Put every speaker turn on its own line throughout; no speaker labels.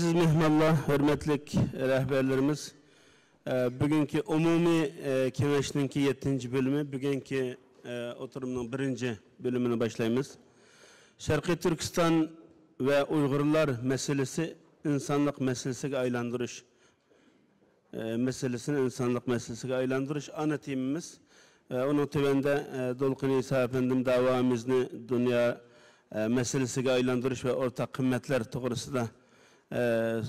Aziz mehmanlar, hürmetlik rehberlerimiz, e, bugünkü umumi e, kemeşninki 7. bölümü,
bugünkü e, oturumunun birinci bölümünü başlayımız. Şarkı Türkistan ve Uygurlar meselesi, insanlık meselesine aylandırış. E, meselesini insanlık meselesine aylandırış ana timimiz. E, onun tüvende e, Dolkun İsa Efendim davamızını dünya e, meselesine aylandırış ve ortak kıymetler doğrusu da ee,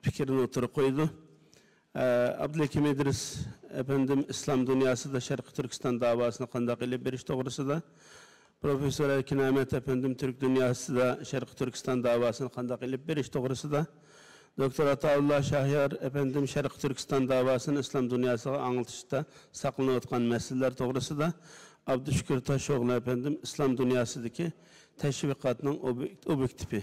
fikrini ortaya koydu. Ee, Abdülhakim İdris efendim İslam dünyası da Şarkı Türkistan davasına kandak ile bir doğrusu da Profesör Erkin Ahmet efendim Türk dünyası da Şarkı Türkistan davasını kandak ile bir doğrusu da
Doktor Ataullah Şahyar efendim Şarkı Türkistan davasını İslam dünyasına anlatışta saklanıp atkan meseleler doğrusu da Abdüşkür Taşoğlu efendim İslam dünyasındaki teşvikatının objektifi.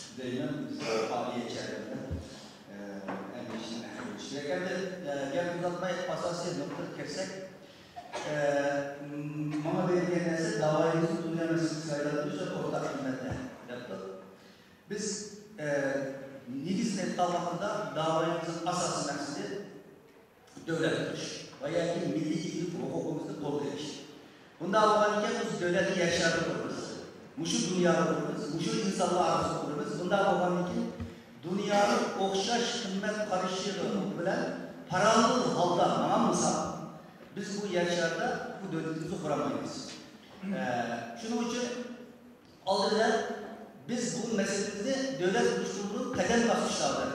deylen biz abiye çevrede en işine görüşüyor. Geldi, geldi uzatmayı asası nokta kersek bana belediye neyse davayımızı duyarımızı sayıladığımızda ortak hizmetler yaptık. Biz e, Nigiznet Allah'ında davamızın asası maksidi devlet kılış. Bayağı ki milli iyilik hukukumuzu ediş. Bunda Allah'ın biz devleti yaşarı kururuz. Muşu dünyada kururuz. Muşu insanlığa arası kururuz. Bunda Allah'ın ki dünyanın okşaş kıymet karışığı bilen paralı halda tamam mı Biz bu yaşarda bu devletimizi kuramayız. Ee, şunun için aldılar biz bu meselemizi devlet oluşturduğu kadem basmışlardı.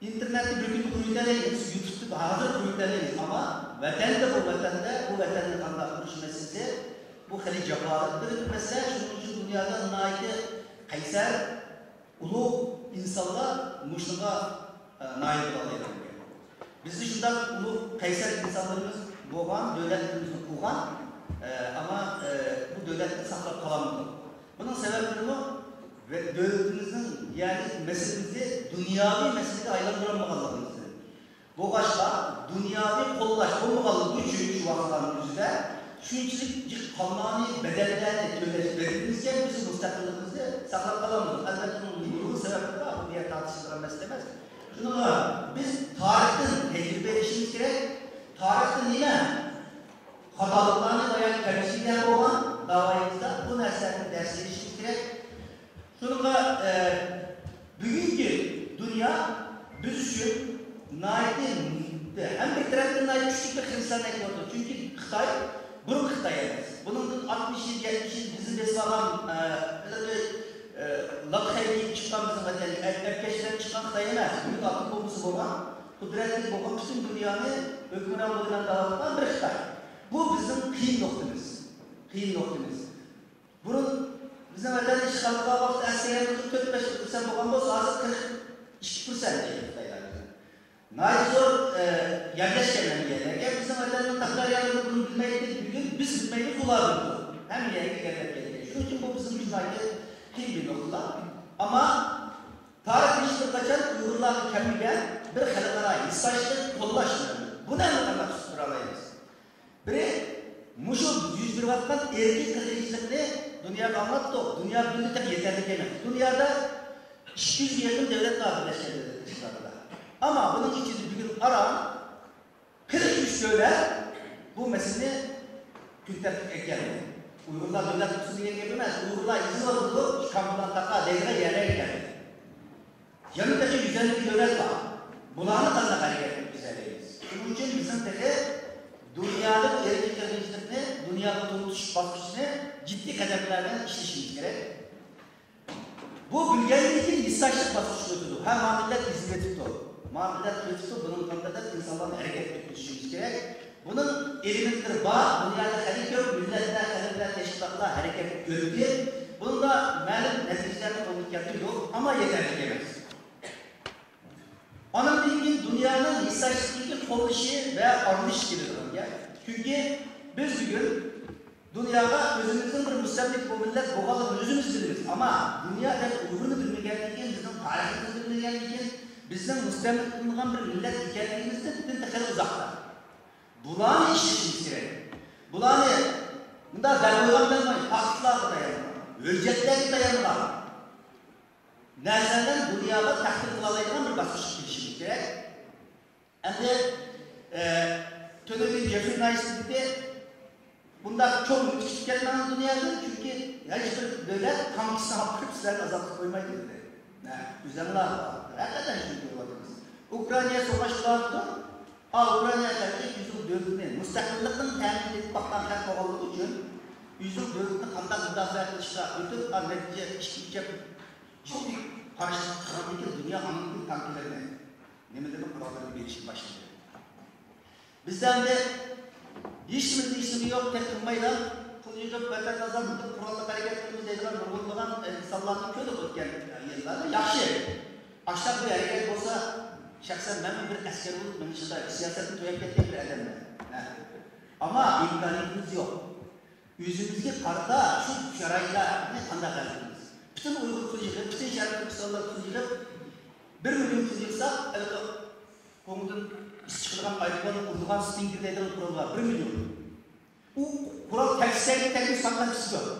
İnternette bir gün kuyudalayız, YouTube'da hazır kuyudalayız ama vatanda bu vatanda, bu vatanın anlatmış meselesi bu hali cefalıktır. Mesela şunun için dünyada naide Ulu insanlar muşluğa e, nail olaylar. Bizde şundan ulu Kayser insanlarımız boğan, devletimizi kuğan e, ama e, bu devleti saklap kalamadı. Bunun sebepleri bu ve devletimizin yani meselemizi dünyavi meselede aylandıramamalımızı. Bu başka dünyavi kollaş olmamalı üçün şu vaxtların yüzüde şunçilik kalmani bedellerle töleş verilmişken bizim müstakilliğimizi saklar kalamıyoruz. Elbette sebepleri var. Bu diye tartışılan istemez. Şununla biz tarihten tecrübe işimiz gerek. Tarihten yine hatalıklarını bayan temsilciler olan davayımızda bu neslerin dersleri işimiz gerek. Şununla e, bugünkü dünya biz üçün naidin hem bir taraftan naid küçük bir Hristiyan ekliyordu. Çünkü Xitay, burun emas. Bunun 60 yıl, 70 yıl bizi beslagan e, e, Lakhay'dan çıkan bizim vatani, erkeşten çıkan Xitay emas. Büyük altın bombusu olan, kudretli olan bütün dünyanı hükümranlığından dağıtılan bir Xitay. Bu bizim kıyım noktamız. Kıyım noktamız. Bunun Bizim vatanda işgalga vaqt askeriyat 44-5% bo'lgan bo'lsa, hozir 42% deydi. Nayt zo'r yerleşkenler yerlerge bizim vatanın takdaryalarını bunu bilmeydi, bugün biz bilmeydi kulağını. Hem yerine gelip geldi. Şunun için bu bizim güzaki kim bir nokta. Ama tarih işte kaçan Uygurlar kemiğe bir halkara istaşlık kollaştı. Bu ne anlamda tutturamayız? Biri, muşu yüz bir vatkan erkek kırıcılıklı Dünyada anlattı. Dünya birlikte yeterli değil. Dünyada 200 yakın devlet var Birleşik Devletler'de. Ama bunun içinde bir gün ara 43 devlet bu meseleyi kültürlük eklendi. Uyuruna millet kutusu diye gelmez. Uğurla yıldır kapıdan taka devre yere gider. Yanındaki güzellik yönet var. Bunlarla da da hareket güzelliğiz. Bunun için bizim dedi dünyada bu erkeklerimizde dünyada kuruluş bakışını ciddi kalemlerden işleşimiz gerek. Bu bilgenlikin lisaçlık basışlıdır. Hem amillet hizmetidir. Muamillet hizmetidir. Bunun kanında insanların hareket etmişimiz gerek. Bunun elementleri var. Dünyada hareket yok. Milletler, kalemler, teşkilatlar hareket gördü. Bunun da malum neticelerinin oluşturduğu yok ama yeterli gelmez. Onun bilgin dünyanın lissaçlıklı kuruluşu ve armış gibi durumda. Çünkü biz bugün dünyada özümüzün bir müstemlik bu millet boğalı özümüz biliriz. Ama dünyada uğrunu bilmegenliğin, bizim tarihimizi bilmegenliğin, bizden müstemlik kılınan bir millet hikayemizde bütün tekrar uzakta. Bulanı işletimiz gerek. Bulanı, bunda ben koygandan faktlar da dayanır. Ölçekler dayanır. Nəzərdən dünyada təxtil qılalaydıran bir basış girişimiz gerek. Hem de e, Tönögün Jeffrey Nice'de bunda çok küçük gelmenin dünyada çünkü hiçbir devlet kampüsüne hapkırıp sizlerle azaltıp koymayı dedi. Ne? Var. Hakikaten çünkü olabiliriz. Ukrayna'ya savaş kılardı. Ha Ukrayna'ya karşı yüzün dövdüğünü, müstakillikten temin edip baktan her kovalığı için yüzün dövdüğünü kandan müdafaa etmişler. Bütün netice işkice çok büyük karşılıklı dünya anlamının tankilerine nemelerin kuralları bir işin başlıyor. Bizden de hiç mi değişimi yok tek kılmayla kılıcılık vatan kazandık kurallık hareketlerimiz edilen vurgulanan insanların kötü ötken yıllarda yaxşı. Aşağı bir hareket olsa şahsen ben bir asker olup işte siyasetin tüyeketli bir adamım. Ama imkanımız yok. Yüzümüzde karda şu şarayla ne kanda kaldınız. Bütün Uygur kılıcılık, bütün şarkı kutsallar kılıcılık bir milyon kılıcılıksa komutun çıkılan ayrılan kurduğun stingirlerden kurallar bir milyon. O kural tekstil teknik sanatçısı yok.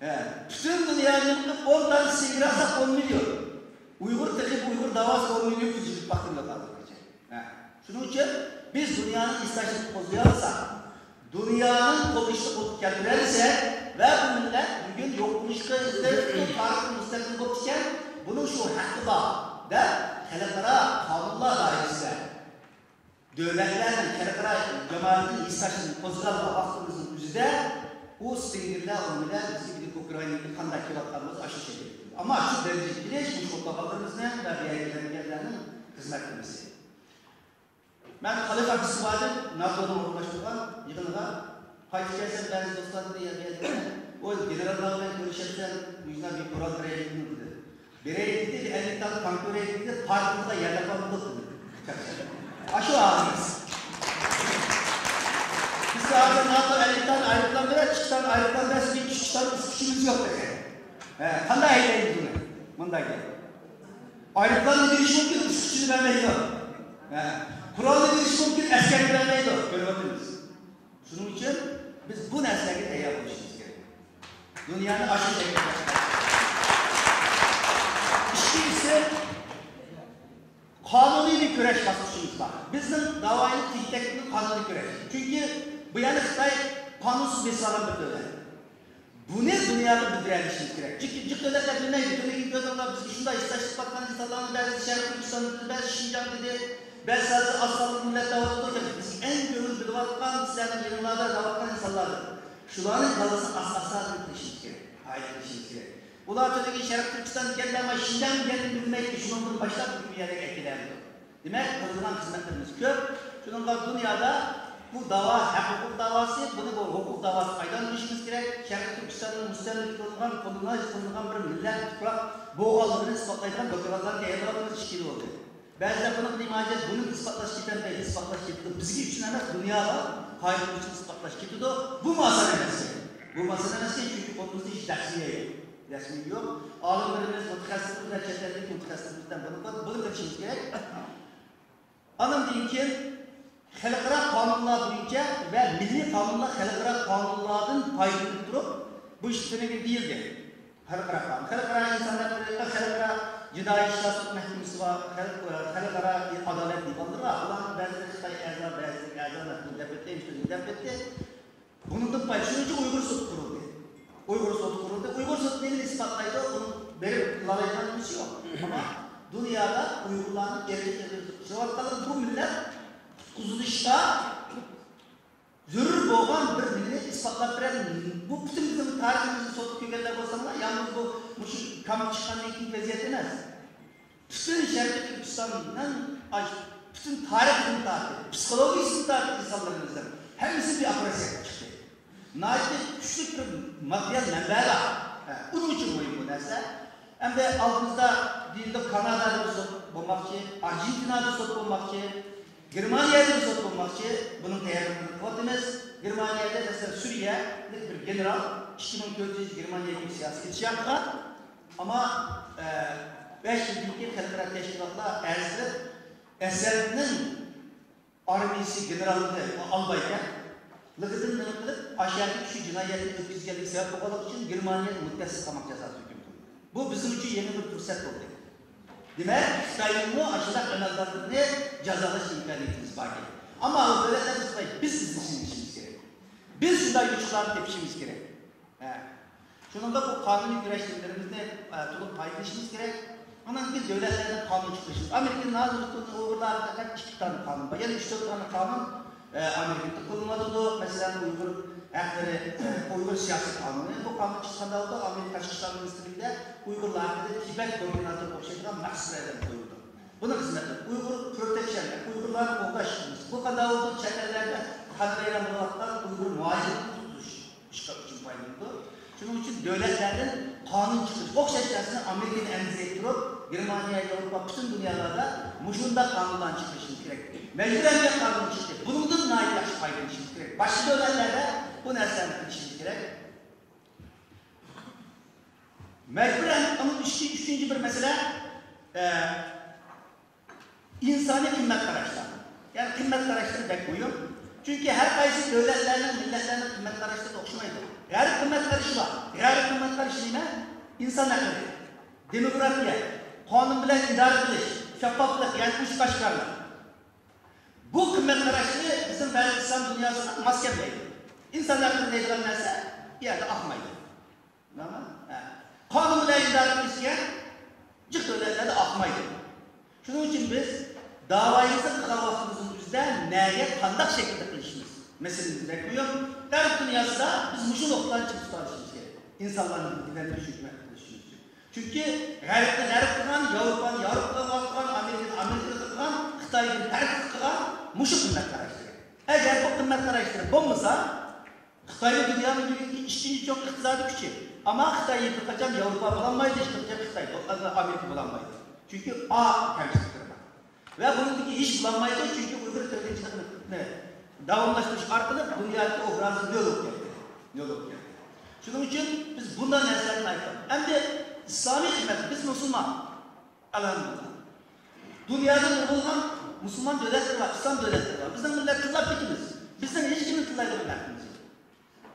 He. Bütün dünyanın 10 tane singir alsak 10 milyon. Uygur tıkıp Uygur davası 10 milyon kılıcılık baktığında kaldı. Şunun için biz dünyanın istasyonu bozuyorsak, dünyanın konuştu bulup getirirse ve bu millet bugün yokmuşka izleri tarih müstakil olurken bunun şu hakkı var. De halkara kanunlar dairesinde devletlerin halkara cemaatin istasyonu kozgalı baktığımızın yüzde o stingirler onlara bizi gidip Ukrayna'yı kandak kilatlarımız aşı çekiyor. Ama şu derece bileş bu şoklamalarımız ne? Ve diğer yerlerinin hizmetlemesi. Ben Halife Abdüsübad'ı NATO'da uğraştıran yığınına gelsen ben dostlarımla geldim. O generallarla görüşürsen yüzüne bir kural bireye dedi. Bireye gitti, elli tane tanköreye gitti, parkımızda yerle kalmadı dedi. Aşı ağzımız. Biz zaten NATO elli tane ayrıktan bile, çıktan ayrıktan bir çıktan üstüşümüz yok dedi. He, kanda eyleyin bunu. Bunda gel. Ayrıktan bir iş mümkün, üstüşünü vermeyi yok. He. Kurallı bir iş mümkün, vermeyi yok. Görmediniz. Şunun için biz bu nesnegi teyar oluşumuz gerek. Dünyanın aşı. İşte ise kanuni bir güreş basmışımız var. Bizim davayı tiktekli kanuni güreş. Çünkü bu yani Xitay kanunsuz bir sağlam bir devlet. Bu ne dünyada bir direnişimiz gerek. Çünkü cık devletler bilmeyiz. Türkiye devletler biz şunda istatistik bakan insanların bazı şerif Kürdistan'ın bazı Şincan dedi. Ben sadece aslanlı millet davatı olacak. Biz en gönül bir vatkan, sizlerin yıllarda davatkan insanlardır. Şuların kalısı aslaslar bir işimiz gerek. Hayır işimiz gerek. Ular öteki Şerif Türkistan geldi ama bilmek ki şunun başta bir yere etkilendi. Demek kılınan hizmetlerimiz köp. Şunun kadar dünyada bu dava, hak hukuk davası, bunu bu hukuk davası aydan işimiz gerek. Şerif Türkistan'ın müstemlik kılınan, kılınan, kılınan bir millet tuturak boğalığını ispatlayacak doktoralar yayınlarımız işkili oldu. Bazıları bunu imajet, bunu ispatlaş giden de ispatlaş gitti. Bizgi için emas, dünyada hayır için ispatlaş gitti. Bu masal emas. Bu masal emas çünkü konumuzda hiç dersiye yok. Resmi yok. Alimlerimiz, mütehassısımızdan, çetellik mütehassısımızdan bunu, bunu da işimiz gerek. Anım deyin ki, xalqaro qonunlar bo'yicha va milliy qonunlar xalqaro qonunlardan foydalanib turib bu ish tushunigi deyildi xalqaro qonun xalqaro insonlar xalqaro jinoiy ishlar mahkamasi va xalqaro adolat divonlari va ularni ba'zida xitoy a'zo ba'zi a'zo bitti bundan pay shuning uchun uyg'ur sudi qurildi uyg'ur sudi qurildi uyg'ur sudi nega isbotlaydi uni berib qilaoladiganimiz yo'q ammo dunyoda uyg'urlarni erkinlikni bu millat qutquzilishda zarur bo'lgan bir nima isbotlab beradi bu butun bizim tariximizni sotib kelganlar bo'lsalar yalnız bu shu kam chiqqandan keyin vaziyat emas butun sharqiy turkistondan bütün tarixini tartib psixologiyasini tartib insonlarimizdan hammasi bir operatsiya chiqdi Naite küçük bir var. Hə, Bunun için mühim bu nəsə. Həm də altımızda deyildi Kanada'da ki, Arjantina'da sot bulmaq ki, Germaniyada sot bulmaq ki, bunun təyərlərini qıvatımız. Germaniyada mesela Suriye bir general 2400 Germaniyaya bir siyasi geçiş yaptı. Ama e, 5 yıllık xalqaro təşkilatlar ərzdir. Əsərinin armiyası generalını albayken Lıgıdın qilib Aşağıdaki jinoyatni o'tkazganlik sabab bo'lganligi uchun Germaniya muttasil qamoq jazosini hukm qildi. Bu bizim uchun yangi bir fursat bo'ldi. Demak, Xitoyni ashula qanotlarini jazolash imkoniyatimiz bor edi. Ammo u davlatlar Xitoy biz izlashimiz kerak. Biz shunday yutuqlarni tepishimiz kerak. Ha. Shuningdek bu qonuniy kurashlarimizni to'liq paylaşmamız kerak. Ondan keyin davlatlardan qonun chiqarish. Amerika nazirligi o'g'irlarga faqat ikki tane qonun bor. Yana 3-4 tane qonun Amerika'da kullanılmadı. Mesela Uygur hakları, Uygur siyasi kanunu. Bu kanun çıkanda oldu Amerika Dışişleri Ministrliği'nde Uygurlar hakkında Tibet koordinatörü okşayılan mahsullerden koyuldu. Buna hizmetler. Uygur protection, Uygurların uğraşımız. Bu kadar oldu çetelerde kadrıyla mulatlar Uygur muhacirlik tutuş. İşgal için paylaşıldı. Şunun için devletlerden kanun çıkış. Okşayacağını Amerika'nın emzi ettirip Germaniya, Avrupa, bütün dünyalarda muşunda kanundan çıkışını gerekli. Mecburen kanun çıktı. Nail yaş paylaşımız gerek. Başka dönemlerde bu nesnenin işimiz gerek. Mecburen ama üçüncü, üçüncü bir mesele e, insani kıymet araçları. Yani kıymet araçları bekliyorum. Çünkü her kayısı devletlerinin, milletlerinin kıymet araçları okşamaydı. Her kıymet karışı var. Her kıymet karışı ne? İnsan hakları, demokrasiye, kanun bilen idare ediliş, şeffaflık, yani üç başkanlık. Bu araçları bizim maskemdeydi. İnsanlar kıymet nerse bir yerde akmaydı. Tamam mı? Kanun bilen idare edilişken cık devletlerde akmaydı. Şunun için biz davayımızı kavgasımızın bizden neye kandak şekilde kılışımız meselemizi bekliyor. Her dünyasında biz çıkıp tutarışımız gerek. İnsanların dinlerine hükmet kılışımız için. Çünkü gayretten garip kılan, Avrupa'nın Avrupa'da kılan, Amerika'nın Amerika'da kılan, Xitoyning tarix qilgan mushu qimmatlar ashtirak. Agar bu qimmatlar ashtirak bo'lmasa, Xitoyning dunyoning ikkinchi cho'ng iqtisodiy kuchi. Ammo Xitoy hech qachon Yevropa bo'lolmaydi, hech qachon Xitoy Amerika bo'lolmaydi. Chunki A kamchiliklar bor. Va buniki ish bo'lolmaydi, chunki Uyg'ur tirikchilikni davomlashtirish orqali dunyoda obrazni yo'l o'tgan. Yo'l o'tgan. Shuning uchun biz bundan narsalarni aytamiz. Endi islomiy xizmat biz musulmon. Alhamdulillah. Dünyada bulunan Müslüman devletler var, İslam devletleri var. Bizim millet kıllar pekimiz. Bizim hiç kimin kıllarla milletimiz yok.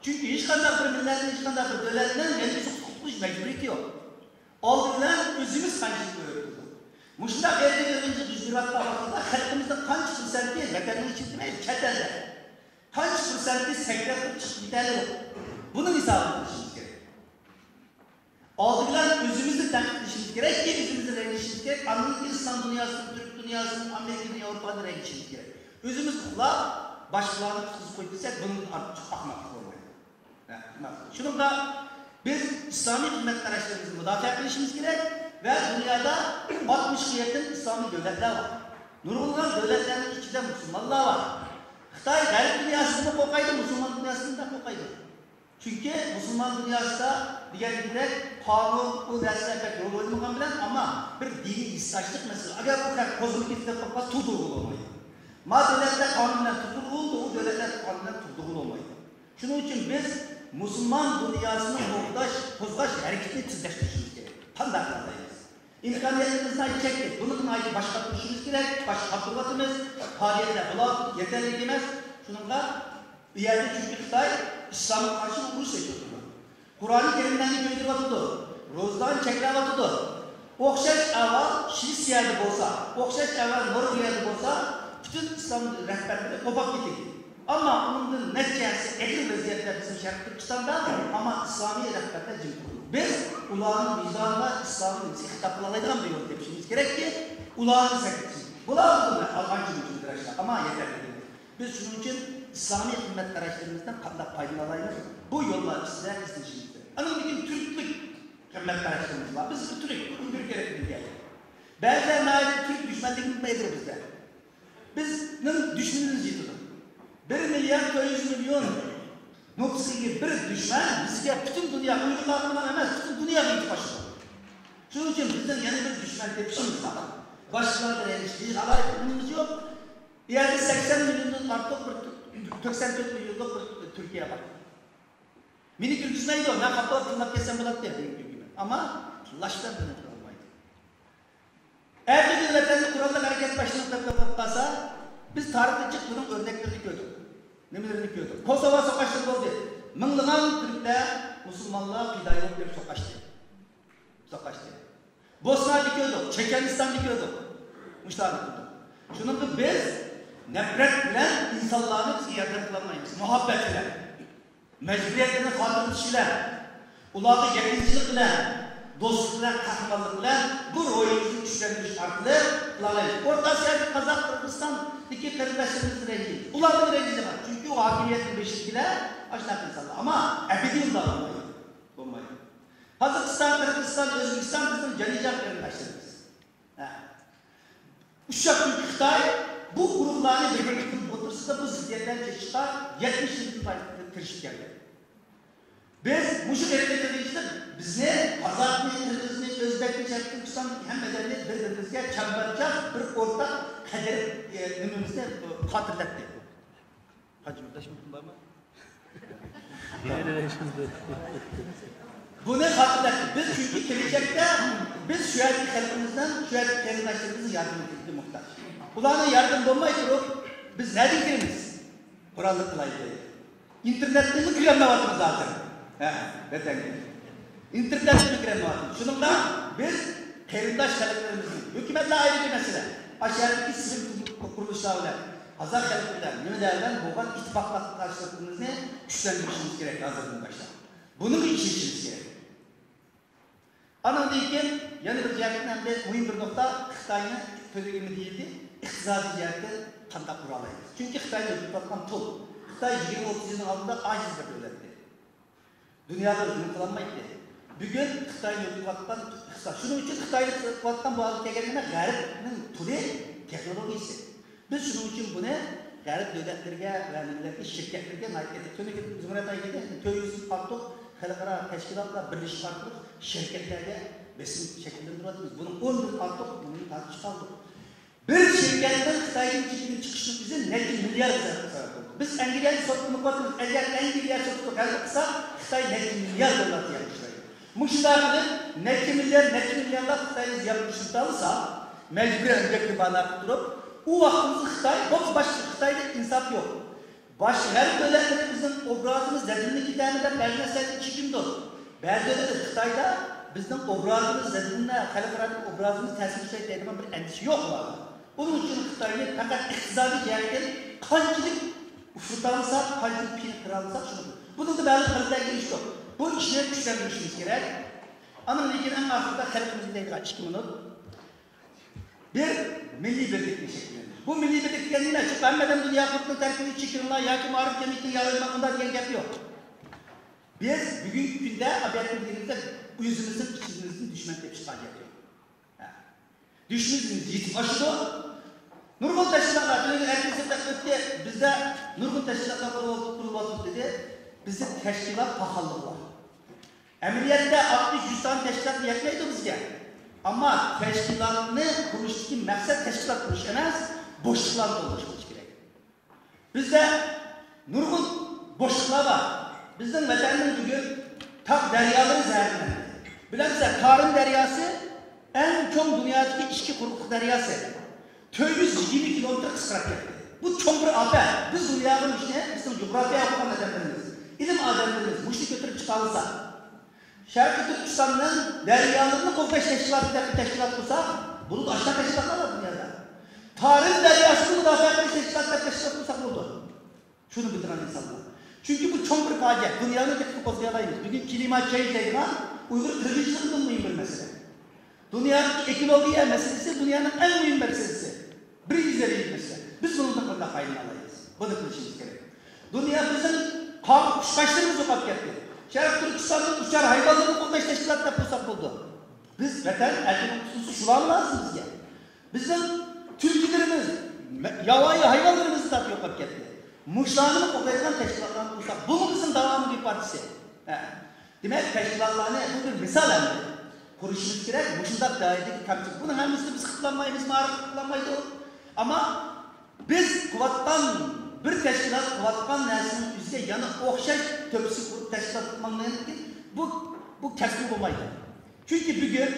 Çünkü hiç kadar bir milletin, hiç kadar bir devletten kendi hukukluş mecburiyeti yok. Olduğundan özümüz kancıklı öğretildi. Muşlak elde görünce hatta bakımda hakkımızda kaç prosenti, veterin için demeyiz, çetelde. Kaç prosenti sekreter çıkıp giderler. Bunun hesabını gerek. Aldıklar özümüzü tenkitleşimiz gerek ki özümüzü renkleşimiz gerek. Amerika İslam dünyasının, dünyasının, Amerika'nın, Avrupa'nın renkleşimiz gerek. Özümüz kula başkalarını tutup koyduysak bunun artık ahmaklık olmayı. Şunun da biz İslami hizmet araçlarımızı müdafaa etmişimiz gerek ve dünyada 60 yakın İslami devletler var. Nurgullar devletlerinin içinde Müslümanlar var. Xitay garip dünyasında kokaydı, Müslüman dünyasında kokaydı. Çünkü Müslüman dünyasında diğer kanun, bu dersler pek rol oynamagan bilen ama bir dini istaçlık mesela. Agar bu kozuluk etkiler kopma tutuğul olmaydı. Ma devletler kanunla tutuğul oldu, o devletler kanunla tutuğul olmaydı. Şunun için biz Müslüman dünyasının muhtaç, kozgaç hareketini tizleştirişimiz gerek. Standartlardayız. İmkaniyetimizden çektik. Bunun ayrı başka duruşumuz gerek, başka hatırlatımız, faaliyetler bulan yeterli demez. Şununla bir yerde çünkü Xitay İslam'a karşı vuruş ediyordu. Kur'an-ı Kerim'den gönderiyordu. Rozdan çekiyordu. Okşaş aval Şilisiyade olsa, okşaş aval Norveç'de olsa bütün İslam rehberleri kopak getirdi. Ama onun neticesi ekil vaziyetler bizim Şerif Türkistan'da ama İslami rehberler cim. Biz ulağın vicdanına İslam'ın hitaplarıyla bir yol tepkimiz gerek ki ulağın sekretisi. Bular da Almancı mümkündür aşağı ama yeterli değil. Biz şunun için İslami hizmet araçlarımızdan kandak faydalanayız. Bu yollar size izleyişimiz. Anın bir Türklük hizmet araçlarımız var. Biz bu Türk, Türkiye'ye geldik. Bazen nail Türk düşmanlık nedir bizde? Bizning düşmanımız yetdi. 1 milyar 400 milyon nüfusiga bir düşman bizga butun dunyo Uyg'urlar bilan emas, butun dunyoga yetib oshdi. Shuning uchun bizning yana bir dushman tepishimiz bor. Boshqalarga erishishlik alohidligimiz yo'q. Bu yerda 80 milliondan ortiq bir 84 millionlik bir Turkiya bor. Hatto tinglab kelsam bo'ladi deb Ammo tinglashdan buni qila olmaydi. Eğer bir vatandaş kurallar hareket başına kalsa biz tarihte bunun örneklerini gördük. Nemelerini gördük. Kosova sokakları oldu. Mınlıgan Türkler Müslümanlığa fidaylık bir sokakçı. Sokakçı. Bosna dikiyordu, Çekenistan dikiyordu. Müştahit tuttu. Şunun biz nefret bilen insanlarını biz yerden kılamayız. Muhabbet bilen. Mecburiyetlerini kaldırmış bilen. Ularda yakıncılık bilen. Dostluk bilen, kahramanlık bilen bu rolümüzü güçlendiriş arkalı kılamayız. Orta Asya'da Kazak, Kırgızstan iki kardeşlerimizin rengi. Ularda bir rengi var. Çünkü o hakimiyetin beşiktiler aşağı insanlar. Ama ebedi yılda olmayı. Olmayı. Kazakistan, Kırgızistan, Özbekistan bizim canıcak kardeşlerimiz. Uşak Türk Xitay bu gruplarını birlikte otursa da bu ziddiyetlerce çıkar 70 yılın kirişip geldi. Biz bu şu hareketlerimizde bizni Kazak'ını, Kırgız'ını, Özbek'ini, Türkistan hem bedenini birbirimizge çembercek bir ortak kader önümüzde hatırlattı. Hacı Yurttaş mutlu var mı? Bunu hatırlattı. Biz çünkü gelecekte biz şu anki halkımızdan, şu anki kelimelerimizin yardım edildi muhtaç. Ulanın yardım olmayı durup biz nereden girimiz? Kurallı kılaydı. İnternette mi zaten? He, beten İnternette mi kirenmevatımız? Şununla biz kerindaş halklarımızın, hükümetle ayrı bir mesele. Aşağıdaki sivil kuruluşlarla, Hazar halkıyla, nümelerden boğan ittifakla karşılıklarımızı güçlendirmemiz gerek hazırlığın başta. Bunun için işimiz gerek. Anam deyken, yani bir cihetten de mühim bir nokta Xitay'ın tözülümü değildi. İktisadi cihetten kanda kuralayız. Çünkü Xitay'ın özgür bakman tol. Xitay 20-30 yılın altında aciz bir devletti. Dünyada özgür kılanmaydı. Bugün Xitay'ın kısa. Şunun için Xitay'ın bakman bu alıp tekerine garip'nin tuli teknolojisi. Biz şunun için bunu garip devletlerine ve milletli şirketlerine naik ettik. Çünkü Cumhuriyet Ayyı'da 400 artık halkara teşkilatla birleşik artık şirketlerge besin şekillendiriyordunuz. Bunun 10 yıl artık bunu tartış kaldık. Bir şirketten Xitay'ın çıkışını bizi ne milyar oldu. Biz Engeliya'yı sorduğunu bakıyoruz. Eğer Engeliya'yı sorduğunu kazıksa Xitay ne milyar dolar yapmışlar. Muşlarını ne milyar ne milyarlar Xitay'ın yapmışını alırsa mecburen bana durup o vaktimiz Xitay, bak başka Xitay'da insaf yok. Başka her devletlerimizin obrazımız zedinli kitabında belgesel çıkımdır. Bazı devletler Xitay'da bizden obrazımız zedinli, halkaradaki obrazımız tesir şey bir endişe yok var. Onun için Xitay'ı fakat iktisadi cihetten kancılık kancılık piyini kıralsa şunu. Bunun da bazı kalıplar giriş yok. Bu işleri güçlendirmişimiz gerek. Ama lekin en halkımızın değil iki minut. Bir milli birliklik şeklinde. Bu milli birlik kendine açık. Emmeden dünya kutlu terkini çıkırınlar, yakim arif kemikli yarılmak bunlar diyen gap yok. Biz bugün günde haberlerimizde yüzümüzün, içimizin düşman tepki var yapıyor. Düşmüşsünüz yitip aşıdı. Nurgul teşkilatlar, böyle herkese de ötte bizde Nurgul teşkilatlar kurulması dedi. Bizde teşkilat pahalılığı var. Emiriyette 60-100 tane teşkilat yetmeydi bizge. Ama teşkilatını kuruştaki maksat teşkilat kuruş emas, boşluklar gerek. Bizde nurgul boşluklar var. Bizden vatanın bugün tak deryaları zehirlendi. Bilemizler Tarım deryası en çok dünyadaki içki kuruluk deryası. 420 kilometre kıskarak geldi. Bu çok bir afet. Biz dünyanın içine, bizim coğrafya okuman adamlarımız, ilim adamlarımız, muşlu götürüp çıkarılsa, Şarkı Türkistan'ın deryalarını kollaş teşkilatı bir teşkilat kursa, bunu da aşağı teşkilatlar var dünyada. Tarih deryasını müdafaa etmiş teşkilatlar teşkilat kursak oldu. Şunu bildiren insanlar. Çünkü bu çok bir facia. Dünyanın tek kozlayamayız. Bugün klima change deyken Uygur kırgıcılığının mühim bir mesele. Dünyanın ekolojiye meselesi dünyanın en mühim meselesi. Bir izleri mesele. Biz bunun da faydalanmalıyız. Bunu kılışımız gerek. Dünya bizim kan kuşkaçlarımız yo'qolib ketdi. Sharq Turkistonning uchar hayvonlarni qo'llash tashkilotida bo'lsak bo'ldi. Biz vatan erkin xususi shular lazım bizga. Bizim tulkilarimiz, yovvoyi hayvonlarimiz da yo'qolib ketdi. Mushlarni qo'llaydigan tashkilotlarni qursak, bu bizim davomli bir partisi. Demek teşkilatlarını bu bir misal endi. Kuruşumuz kerak, mushundaq joyidagi kamchilik. Buni hammasini biz qilolmaymiz, ma'rif qilolmaydi. Ama biz qilayotgan bir tashkilot qilayotgan narsaning yuziga yana o'xshash to'pisi qurib tashkilot qilmagandan bu bu kasbi bo'lmaydi. Chunki bugun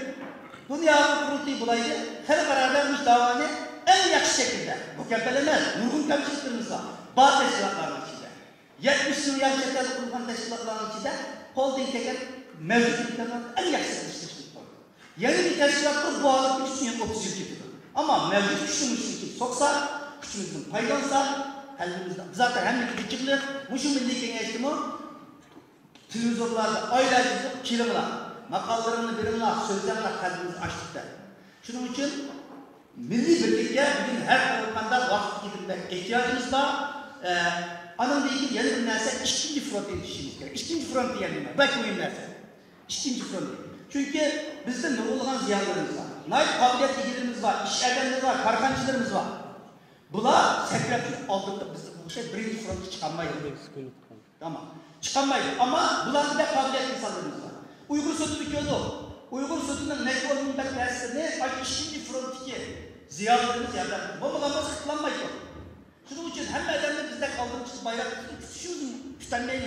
dunyo qurultiy bo'laydi, xalqaro davoni eng yaxshi shaklda, mukammal emas, nurg'un kamchiliklarimiz bor. Bor tashkilotlarning ichida. 70 yil yashab qurgan tashkilotlarning ichida holding imkoniyat eng yaxshi ishlashlik bor. Yangi bir tashkilotga bog'liq kuch uchun 30 yil ketadi. Ammo mavjud kuchimizni so'ksa, kuchimizni paylansa, qalbimizda zaten hamma kichiklik, mushu milliy kengashimi televizorlarda oylarca kilimlar, maqolalarini birimlar, so'zlarlar qalbimizni ochdi. Shuning uchun milliy birlikka bugun har qanday vaqt ketib ehtiyojimiz bor. Anın değil yeni bir nerse ikinci front yetişimiz gerek. İkinci front diyelim ben. Bak bu nerse. İkinci front. Çünkü bizde ne olan ziyanlarımız var. Naip kabiliyet ilgilerimiz var. iş erdemleri var. Karkancılarımız var. Bula sekreter aldığında bizde bu şey birinci frontu çıkanmaydı. Tamam. Çıkanmaydı. Ama bularda da kabiliyet insanlarımız var. Uygur sözü yolu. Uygur sözünün ne olduğunu beklersene ikinci fronttaki ziyalarımız yerden. Bu bulamaz kıtlanmaydı. Şunun için hem adamda bizde kaldığımız bayrak tutuşuyoruz tutanmayın.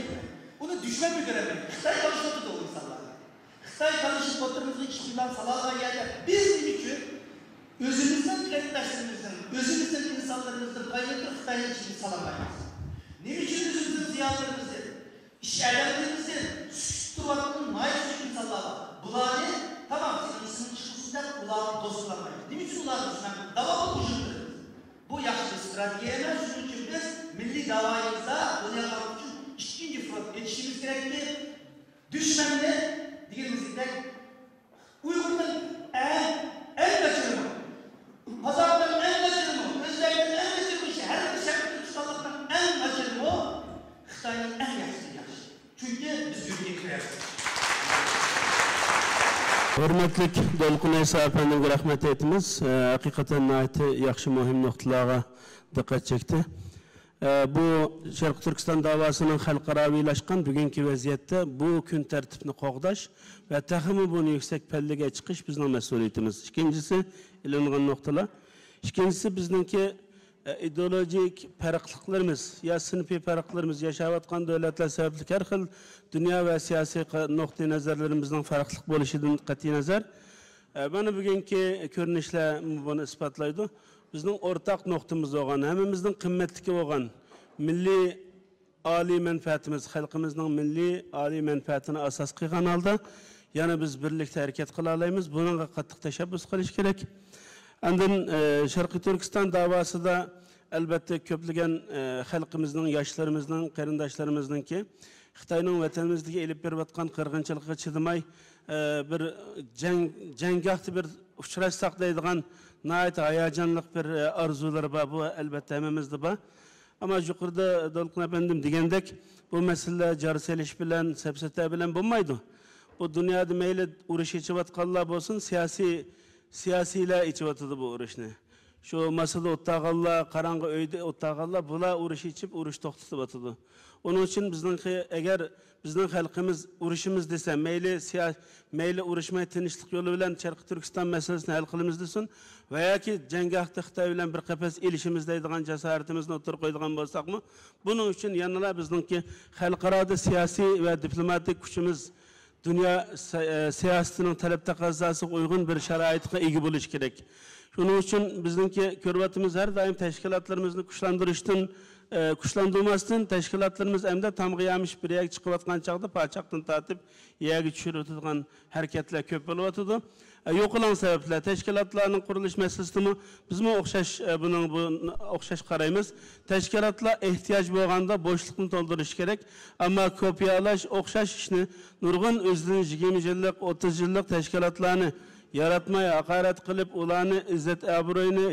Bunu düşman mı göremeyiz? Xitay tanışmadı da o insanlar. Tanışıp oturumuzun çıkılan salağa geldi. Biz için özümüzden milletleşlerimizden, özümüzden insanlarımızdan paylaştık Xitay'ın için salamayız. Ne için özümüzden ziyalarımızı, iş yerlerimizi, suçtuvatının naif insanlar var. Bunlar ne? Tamam, senin ismin çıkmışsın da bunların dostlamayız. Ne için bunlar dostlamayız? Davamı ucundur. Bu strategiya emas, shuning uchun biz milliy davoyimizda dunyoga uchun ikkinchi front etishimiz kerakki, dushmanni deganimizdek Uyg'urning eng eng kaçırımı, Hazardan eng kaçırımı, Özbek'ten eng kaçırımı, her bir şarkı Türkistanlıktan eng kaçırımı, Xitayning eng yaxshisi yaxshi. Chunki biz yurtga kiryapmiz.
hurmatli do'lqin esa apandiga rahmat aytamiz haqiqatan yaxshi muhim nuqtalarga diqqat chekdi bu sharq turkiston davosining xalqaroviylashgan bugungi vaziyatda bu kun tartibni qo'g'dash va tahimi buni yuksak pallaga chiqish bizning mas'uliyatimiz ikkinchisi ilingan nuqtalar ikkinchisi bizningki ideologik farqliqlarimiz yo sinfiy farqlarimiz yashayotgan davlatlar sababli har xil dunyo va siyosiy nuqtai nazarlarimizning farqli bo'lishidan qat'iy nazar mana bugungi ko'rinishlar buni isbotlaydi біздің ортақ ноқтымыз оған әміміздің қымбеттікі оған милли али мәнфәтіміз халқымыздың милли али мәнфәтіні асас қиған алды яғни біз бірлікте әрекет қыла алаймыз бұныңға қаттық тәшәббүс қылыш керек әндін ә, шарқи түркістан давасыда әлбәтте көптеген халқымыздың яшьләребезнең қытайның xitoyning vatanimizga беріп berayotgan qirg'inchilikqa chidamay bir jang janggohda bir uchrashsaq deydigan nihoyat hayajonli bir orzular bor bu albatta hammamizda bor ammo yuqorida do'lqin apandim degandek bu masalalar jar selish bilan sapsata bilan bo'lmaydi bu dunyoda mayli urush ichayotganlar bo'lsin siyosiy siyosiylar ichyotidi bu urushni shu masada o'ttag'anlar qarong'i uyda o'ttag'anlar bular urush ichib urush to'xtatib Onun için bizden eğer bizden halkımız uğraşımız dese, meyli siyah, meyli uğraşmaya tenişlik yolu bilen Çarkı Türkistan meselesini halkımız desin veya ki cengahta Xitay bilen bir kafes ilişimizde deydiğen cesaretimizin otur koyduğun bozsak mı? Bunun için yanına bizdenki halkarada siyasi ve diplomatik kuşumuz dünya e, siyasetinin talep takazası uygun bir şeraitine ilgi buluş gerek. Şunun için bizimki körvatımız her daim teşkilatlarımızın kuşlandırıştın, e, kuchlantirmasdan tashkilotlarimiz hamda tomga yamish bir yak chiqayotgan chog'da pochoqdan tortib yaga tushiradigan harakatlar ko'p bo'lyotidi yo'qolgan sabablar tashkilotlarning qurilish masalasida bizmi o'xshash buning bu o'xshash qaraymiz tashkilotlar ehtiyoj bo'lganda bo'shliqni to'ldirish kerak ammo kopiyalash o'xshash ishni nurg'un o'zidan yigirma yillik o'ttiz yillik tashkilotlarni yaratmay haqorat qilib ularni izzat obro'yini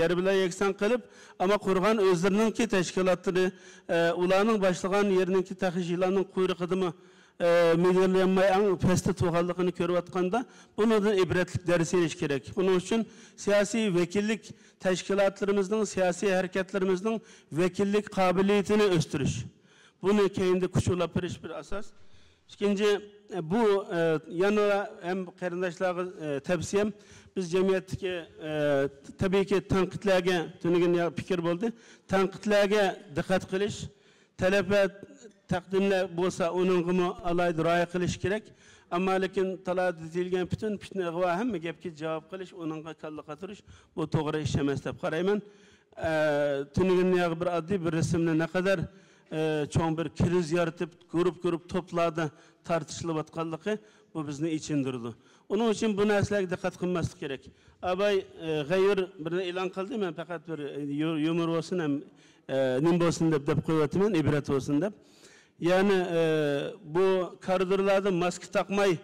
yer bilan yakson qilib ammo qurgan o'zlariningki tashkilotlari e, ularning boshlagan yeriningki taxishilarning quyruqidimi milliarlanmay ang pastda turganligini ko'rayotganda bunidan ibratlik dars berish kerak buning uchun siyosiy vakillik tashkilotlarimizning siyosiy harakatlarimizning vakillik qobiliyatini o'stirish buni keyinda berish bir asos ikkinchi e, bu e, yana ham qarindoshlarga e, tavsiyam biz jamiyatdagi tabiiyki tanqidlarga tunigan fikr bo'ldi. Tanqidlarga diqqat qilish talaba taqdimlar bo'lsa uningimi alayda rioya qilish kerak. Ammo lekin talab etilgan butun fitna va hamma gapga javob qilish uningga kalla qatirish bu to'g'ri ish emas deb qarayman. Tunigan bir oddiy bir rasmni naqadar cho'ng bir kriz yaratib ko'rib ko'rib to'plarda tartishlayotganligi bu bizni ichindirdi uning uchun bu narsalarga diqqat qilmaslik kerak abay g'ayr birini e'lon qildi man faqat bir yumor bo'lsin ham nim bo'lsin deb deb qo'yyapman ibrat bo'lsin deb. Ya'ni bu koridorlarda maska taqmay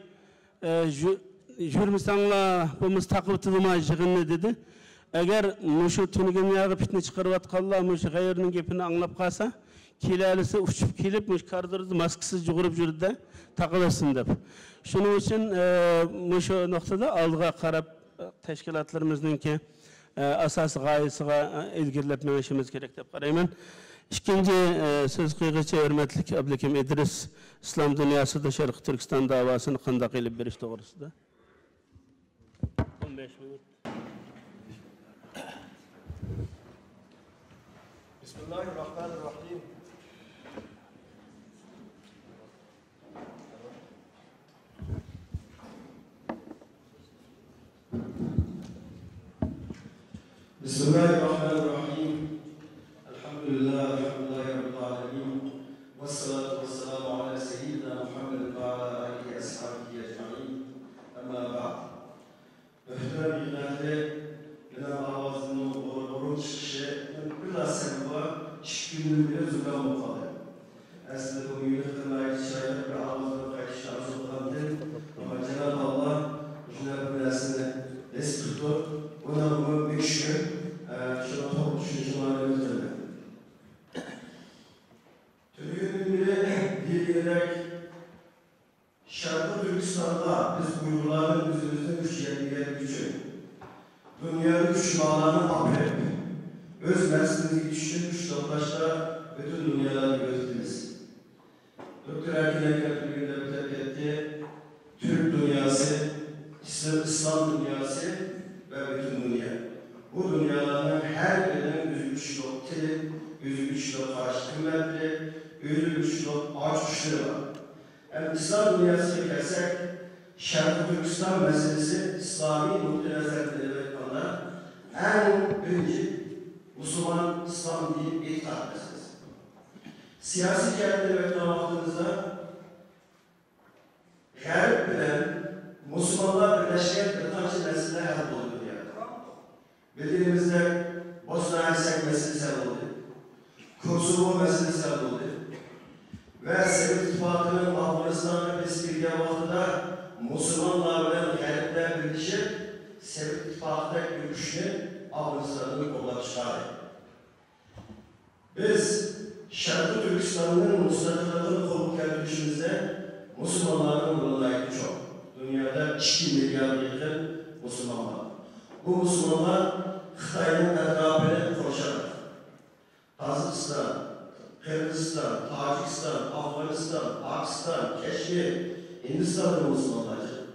yurmasanglar bo'lmasa taqib turmay yig'inni dedi. Agar shu tunigan yog'i fitna chiqarayotganlar shu g'ayrning gapini anglab qolsa kelalisi uchib kelib koridorda maskasiz yugurib yurdi taqaversin deb shuning uchun shu nuqtada oldiga qarab tashkilotlarimizningki asosiy g'oyasiga ilgirlab minishimiz kerak deb qarayman ikkinchi so'z qiyg'ichi hurmatli abdukim idris islom dunyosida sharqi turkiston davosini qandoq qilib berish to'g'risida o'n besh minut.
Bismillahirrahmanirrahim. بسم الله الرحمن الرحيم. الحمد لله الحمد لله رب العالمين. والصلاة والسلام على سيدنا محمد وعلى آله وأصحابه أجمعين. أما بعد. Muhterem günlerde Cenab-ı Ağzı'nın doğru çıkışı biraz sebeba çıkgünlüğü bile zulüm olmalı. Aslında bu yönetmen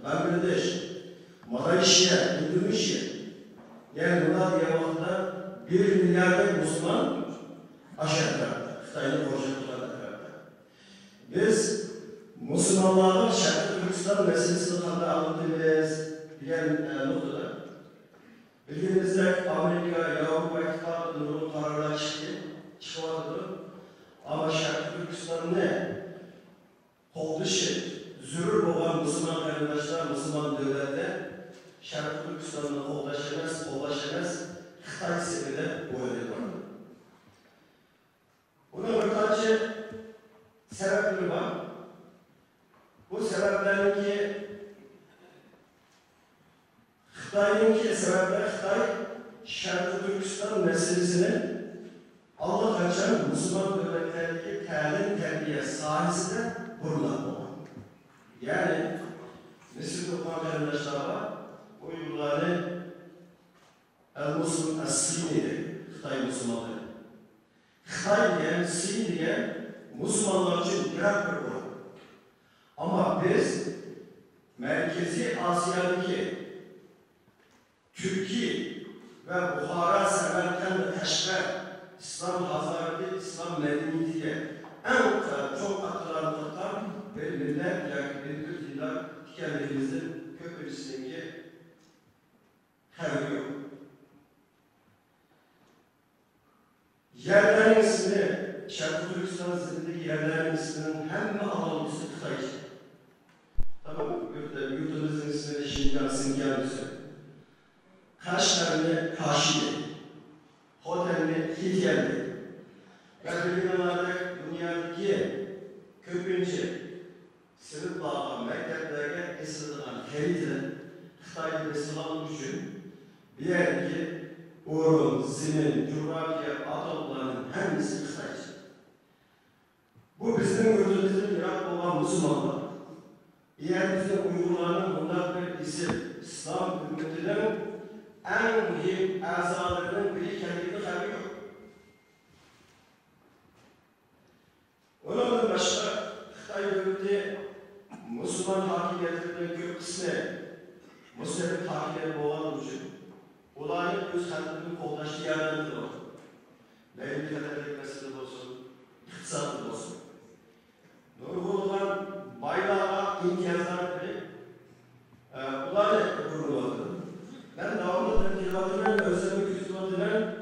Bangladeş, Malezya, Endonezya. Yani bunlar vakıda bir milyarda Müslüman aşağı tarafta, Xitay'ın koruyucuları tarafta. Biz Müslümanların Şarkı Türkistan meselesini kanda alındığımız diyen e, noktada bildiğinizde Amerika, Avrupa İttifakı'nın kararlar çıktı, çıkmadı. Ama Şarkı Türkistan ne? Holduşu, zürür olan Müslüman kardeşler, Müslüman devlette Şarkı Türkistan'la holdaşamaz, holdaşamaz, Xitay sebebine boyuyor. Bunun birkaç sebepleri var. Bu sebeplerin ki sebeple Xitay Şərqi Türkistan meselesini Allah kaçan Müslüman devletlerindeki təlim terbiye sahasında Yani Mısır Kurban kardeşler Uygurları El-Musul Es-Sini'dir. Xitay Müslümanları. Xitay diyen, Sin diyen Müslümanlar için birer bir olur. Ama biz Merkezi Asya'daki Türkiye ve Buhara, Semerkand ve Teşver İslam hazareti, İslam medeniyetiyle en çok aktarılmaktan ve yani bir dindar kendimizin köprüsündeki haberi yok. Yerlerin ismini, Şarkı Türkistan zilindeki yerlerin isminin hem Anadolu'su Kıtay. Tamam mı? Yurtumuzun ismini Şingan, Singan ismi. Kaşlarını Kaşi'de, Hotelini Hityel'de. Ve binalarda dünyadaki köpüncü, sınıf bağlı mekteplerde esirdiğin Herit'in Xitay'da Müslüman üçün bir yerdeki Uğur'un, Zimin, coğrafya, atomların hepsi Xitay. Bu bizim ülkemizin Irak olan Müslümanlar. Bizim Uygurların bundan bir isim, İslam ümmetinin en mühim azalarının biri kendini tabi yok. Onun başka Xitay devleti Müslüman hakimiyetlerinin gök kısmı Müslüman hakimiyet olan için olayın öz halkının koldaşı yerlerinde var. Neyini kadar etmesi olsun, iktisatlı olsun. Nurgul olan bayrağa imtiyazlar bile e, bunlar da kurulmadı. Ben devamlı tenkilatinden özlemi kütüphatinden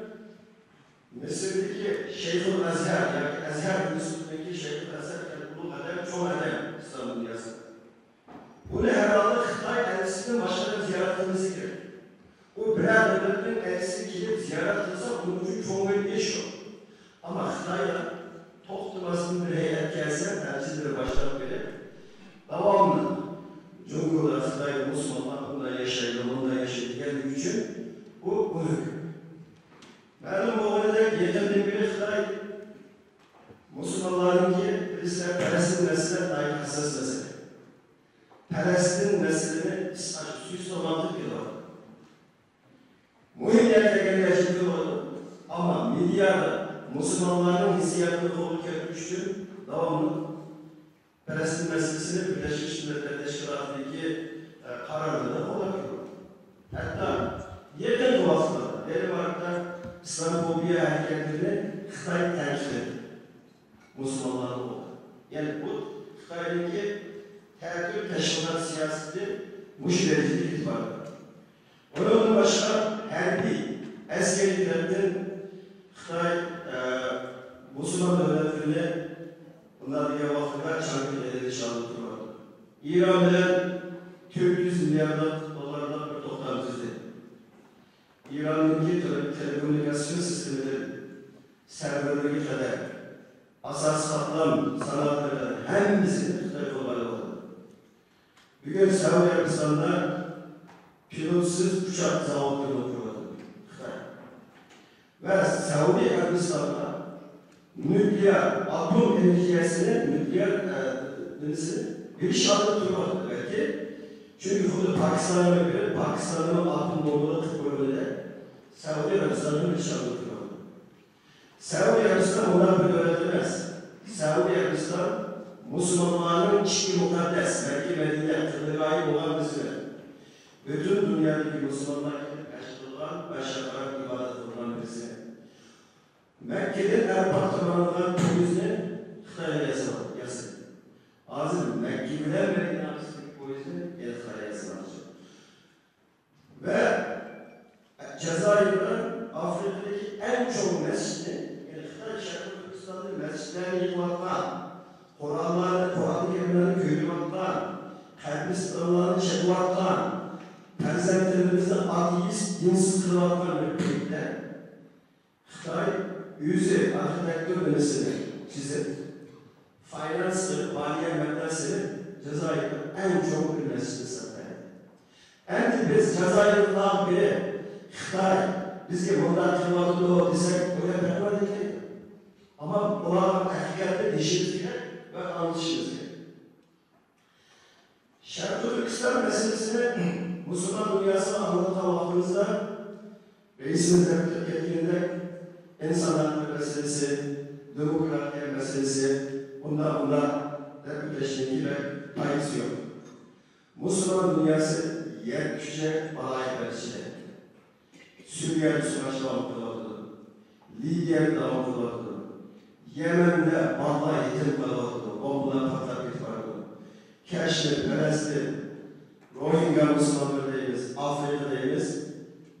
Mısır'daki Şeyhül Ezher, yani Ezher Mısır'daki Şeyhül Ezher Kelkulu kadar çok edem İslam dünyası. Bunu herhalde Xitay elçisinin başlarına ziyaret etmesi gerek. O birer devletin elçisi gelip ziyaret etse bunun iş yok. Ama Xitay'da toxtumasının bir heyet gelse elçileri başlar bile devamlı Cumhuriyet Xitay Müslümanlar bunda yaşaydı, bunda yaşaydı geldiği için bu. Malum bu arada yetimli bir Xitay Müslümanların ki Palestin meselesine dair hassas mesele. Palestin meseleni süslemantık diyorlar. Mühim yerine gelmeyecek diyorlar. Ama milyar Müslümanların hissiyatını doğrulken düştü. Devamlı Palestin meselesini Birleşmiş Milletler Teşkilatı'ndaki e, kararında olabiliyor. Hatta yakın duasında Danimark'ta İslamofobiya hareketlerini Xitay tercih etti. Müslümanların oldu. Yani bu Xitay'daki her türlü teşkilat siyaseti müştericilik itibarı. Onun başka herbi, askerilerin Xitay e, Müslüman devletlerine bunlar bir vakıflar Çankırı'da şanlıkları var. İran bilen 400 milyardan dolardan bir toplam düzde. İran'daki tele telekomünikasyon sistemleri serverleri kadar asas hepsi Xitay kolları oldu. Bugün Saudi Arabistan'da pilotsuz uçak zavodları. Xitay. Ve Saudi Arabistan'da nükleer atom enerjisini, nükleer e, bir alıp duruyordu belki. Çünkü bunu Pakistan'a göre Pakistan'ın atom bombalı bölümünde Saudi Arabistan'ın bir alıp duruyordu. Saudi Arabistan ona böyle öğretilmez. Saudi Arabistan Müslümanların içki mukaddes, belki medeniyet, kılıgayı olan. Bütün dünyadaki Müslümanlar yaşatılan ve şartlar ibadet edilen birisi. Mekke'de Erbahtırman'dan polisini Xitay'a yasamak, yasak. Azim Mekke'den beri inançlık polisini Xitay'a yasamak. Ve Cezayir'den Afrika'daki en çok mescidi, yani Xitay Şarkı Türkistan'ın mescidlerini yıkmaktan, Kur'an'ları, Kur'an-ı Kerimlerini köylümaktan, Kalbistanlarını çekmaktan, Perzentlerimizi ateist, dinsiz kılmaktan birlikte Xitay yüzü arhitektür mühendisini çizip finansları, maliye mühendisini Cezayir'de en çok bir mescidi satmayı. En biz Cezayir'den biri Xitoy bizga bundan qilyapti desak o'ylab kerak Ama ular haqiqatni deyishimiz kerak va anglashimiz kerak. Sharq Turkiston masalasini musulmon dunyosida anlatgan vaqtimizda reisimiz aytib ketgandek inson haqi masalasi, demokratiya masalasi, bundan bundan deb o'tashning kerak foydasi yo'q. Musulmon dunyosi yer kuchiga baloyi berishida. Suriyada savash davom qilyapti. Liviyada davom qilyapti. Yemende vallahi yetim kalıbıydı. Bombalar patlar bitvardı. Keşmir, Palestin, Rohingya Müslümanlarıyız, Afrika'dayız.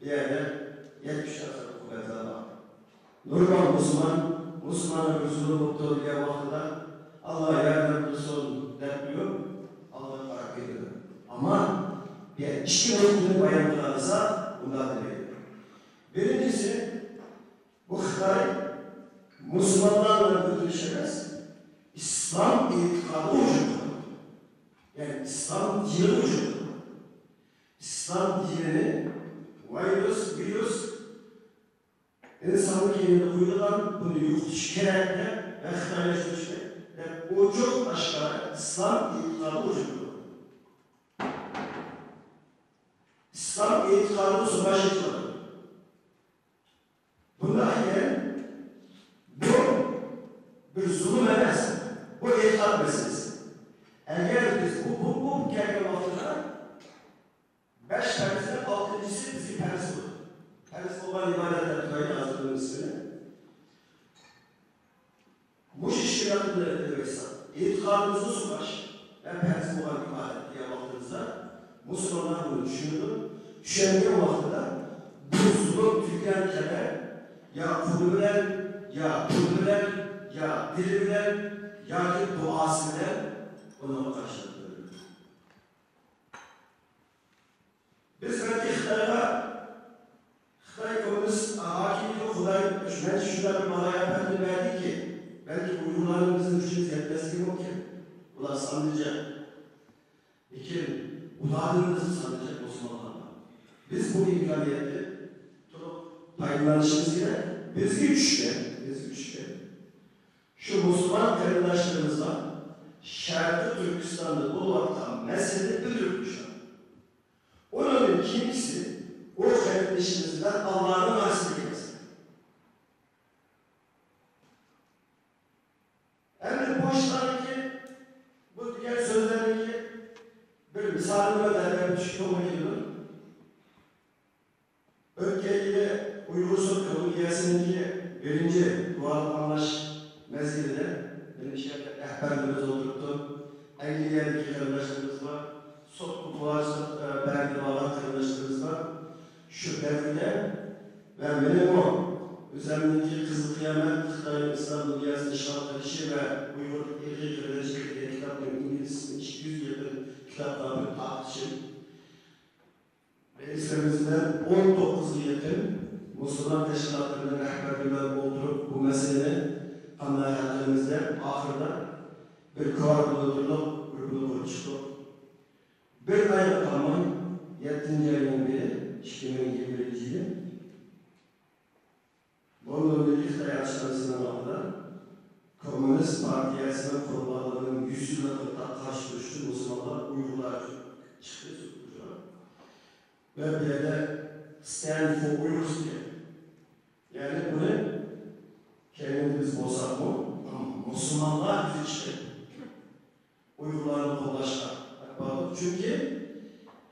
Yerde 70 asır kuvvetler var. Nurban Müslüman, Müslümanın huzuru mutlu diye vakıda Allah yardımcısı olsun dertmiyor. Allah karak ediyor. Ama bir içki mevzunu bayan kılarsa bundan değil. Birincisi bu Xitay Müslümanlarla bütünleşemez. İslam itikadı ucunda. Yani İslam dini ucunda. İslam dinini virüs, virüs insanlık yerine uygulan bunu yurt kerekle ve Xitaylaşmıştı. Ve o çok aşağı İslam itikadı ucunda. İslam itikadı savaş itikadı. Bunda yani bu bir zulüm emas. Bu e'tiqod meselesi. Agar biz bu bu bu kelgan vaqtda besh farzdan oltinchisi bizga farz bo'ldi. Farz bo'lgan ibodatlar tufayli hozirligimizda mush ishtirokini demaksan, e'tiqodimizni sug'ash va farz bo'lgan ibodat degan vaqtimizda tushunadi. Tushungan vaqtida bu zulm tugagan kadar ya pul bilan, ya pul ya dil bilan, yoki duosi bilan uni qarshilab turadi. Biz balki Xitoyga Xitoy kommunist hokimiyati Xudoy shunday shunday bir maloyatni berdiki, balki Uyg'urlarimizni kuchimiz yetmasligi mumkin. Ular sanayacak. Lekin ularni biz sanayacak Osmanlılar. Biz bu imkoniyatni turib foydalanishimiz kerak. Bizga tushgan, bizga tushgan. Şu Müslüman kardeşlerimizle Şarkı Türkistan'da bulmaktan mesele Türkmüşler. Onun kimisi o kardeşimizden Allah'ın nasip etsin. Hem de bu diğer sözlerdeki bir misalime düşük olma geliyor. Ötkeyle Uygur Sokyalı üyesindeki birinci dual anlaş mezgilinde benim şey rehberimiz oturttu. Engelliye'deki kardeşlerimiz var. Soklu Boğaz'da belki bağlan kardeşlerimiz var. Şu devrede ve benim o üzerindeki Kızıl Kıyamet, Xitay İslam Dünyası'nın şartları ve Uygur İlgi Kardeşlik diye kitapların İngiliz 200 yılın kitaplarını tartışın. Ve İslam'ımızdan 19 yılın Müslüman teşkilatlarının rehberliğinden oturup bu meseleyi anlayacağımızda ahırda bir kar bulundurulup grubunu kurup çıktık. Bir ay kalman 7. ayın biri 2021 yılı Bunun birlikte yaşamasına bağlı Komünist Partiyası'nın kurbanlarının 100 yıllıkta karşı düştü Müslümanlar Uygurlar çıktı. Ve bir yerde Stand for Uyghurs diye. Yani bunu kendimiz bozar mı? Müslümanlar bizi işte Uygurların kollaşlar. Çünkü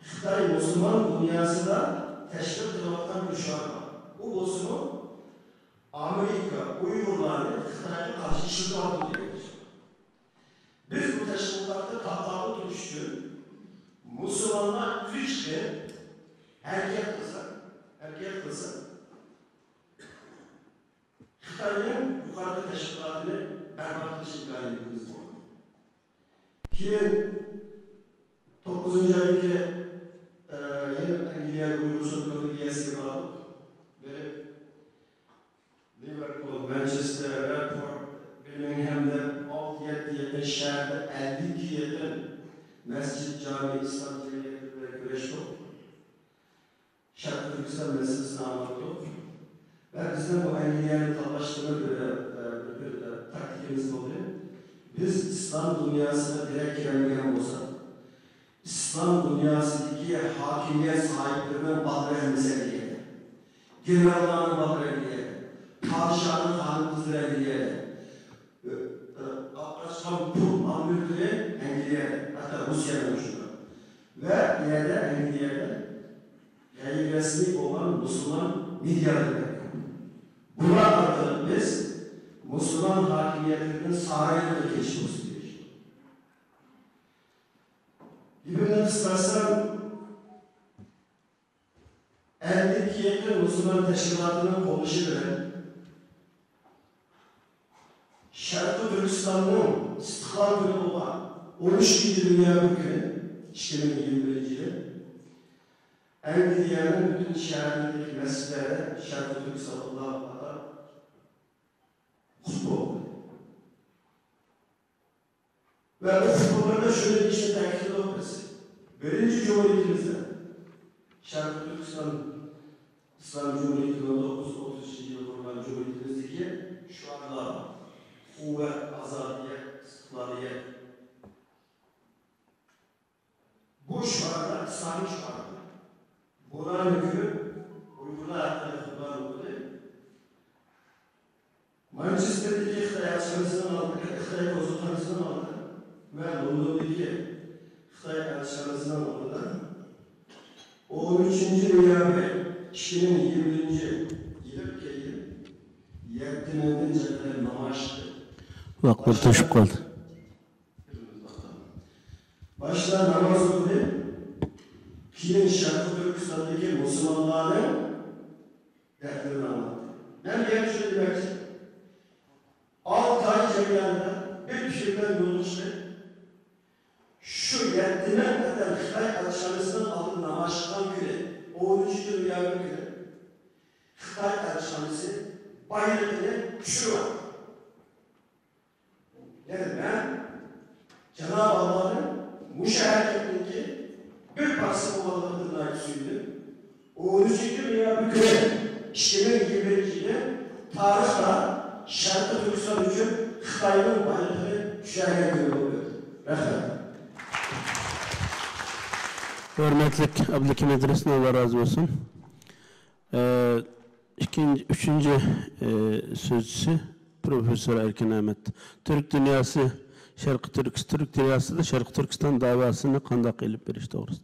Xitay Müslüman dünyasında teşvik kılmaktan bir şart var. Bu bozumu Amerika Uygurlarını Xitay'a karşı işgal diyor. Biz bu teşkilatta tahtalı tutuştu. Müslümanlar üç erkek kısa, erkek kısa Tashkilotini barpo qilish imkoniyatimiz bor. Keyin to'qqizinchi
etmesin Allah razı olsun. Ee, ikinci, üçüncü e, sözcüsü Profesör Erkin Ahmet. Türk dünyası, Şarkı Türk, Türk dünyası da Şarkı Türkistan davasını kandak edip bir iş doğrusu.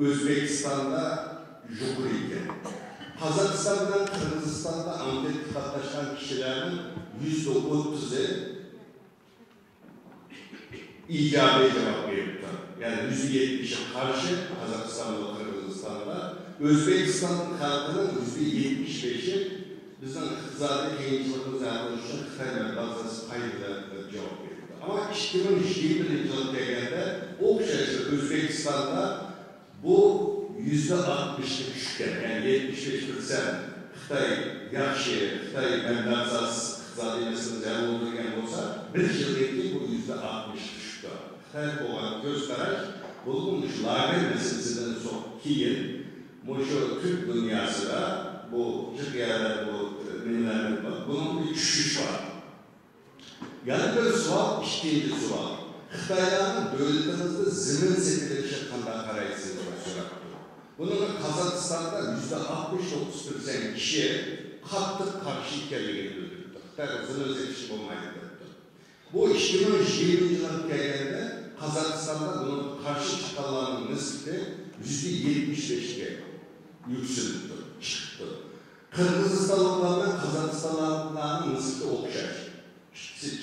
Özbekistan'da jukur iken. Kazakistan'dan, Kırgızistan'da anket katlaşan kişilerin yüzde otuzu icabi cevap veriyor. Yani yüzde yetmişe karşı Kazakistan'da, Kırgızistan'da, Özbekistan'ın halkının yüzde yetmiş beşi bizden iqtisadi qiyinchiligimiz oluşan Xitoy bazı paylarına cevap veriyor. Ama 2021 yıl kelganda o'xshash O'zbekistonda bu yüzde altmışlık düşken, yani 75 prosent Xitoy yaxshi, Xitoy mablag' iqtisodiy masalada hal bo'lgan bo'lsa, bir yildagi bu yüzde altmış. Xitoy bo'lgan ko'z qarash bulunmuş lager meselesinden çok keyin bu şu Türk dünyasında bu Türkiye'de bu minlerin bunun bir düşüş var. Yani bir sual, ikinci sual. Xitayların devletimizde zemin setilişi kanda karayısı olarak Bunun Kazakistan'da yüzde 69 persen kişi katı karşı bildirdi. Xitay'da zemin setilişi olmayı Bu 2020 yılın geldiğinde Kazakistan'da bunun karşı çıkanların nispeti yüzde 75'e yükseldi, çıktı. Kırgızistanlılarla Kazakistanlıların nispeti okşar.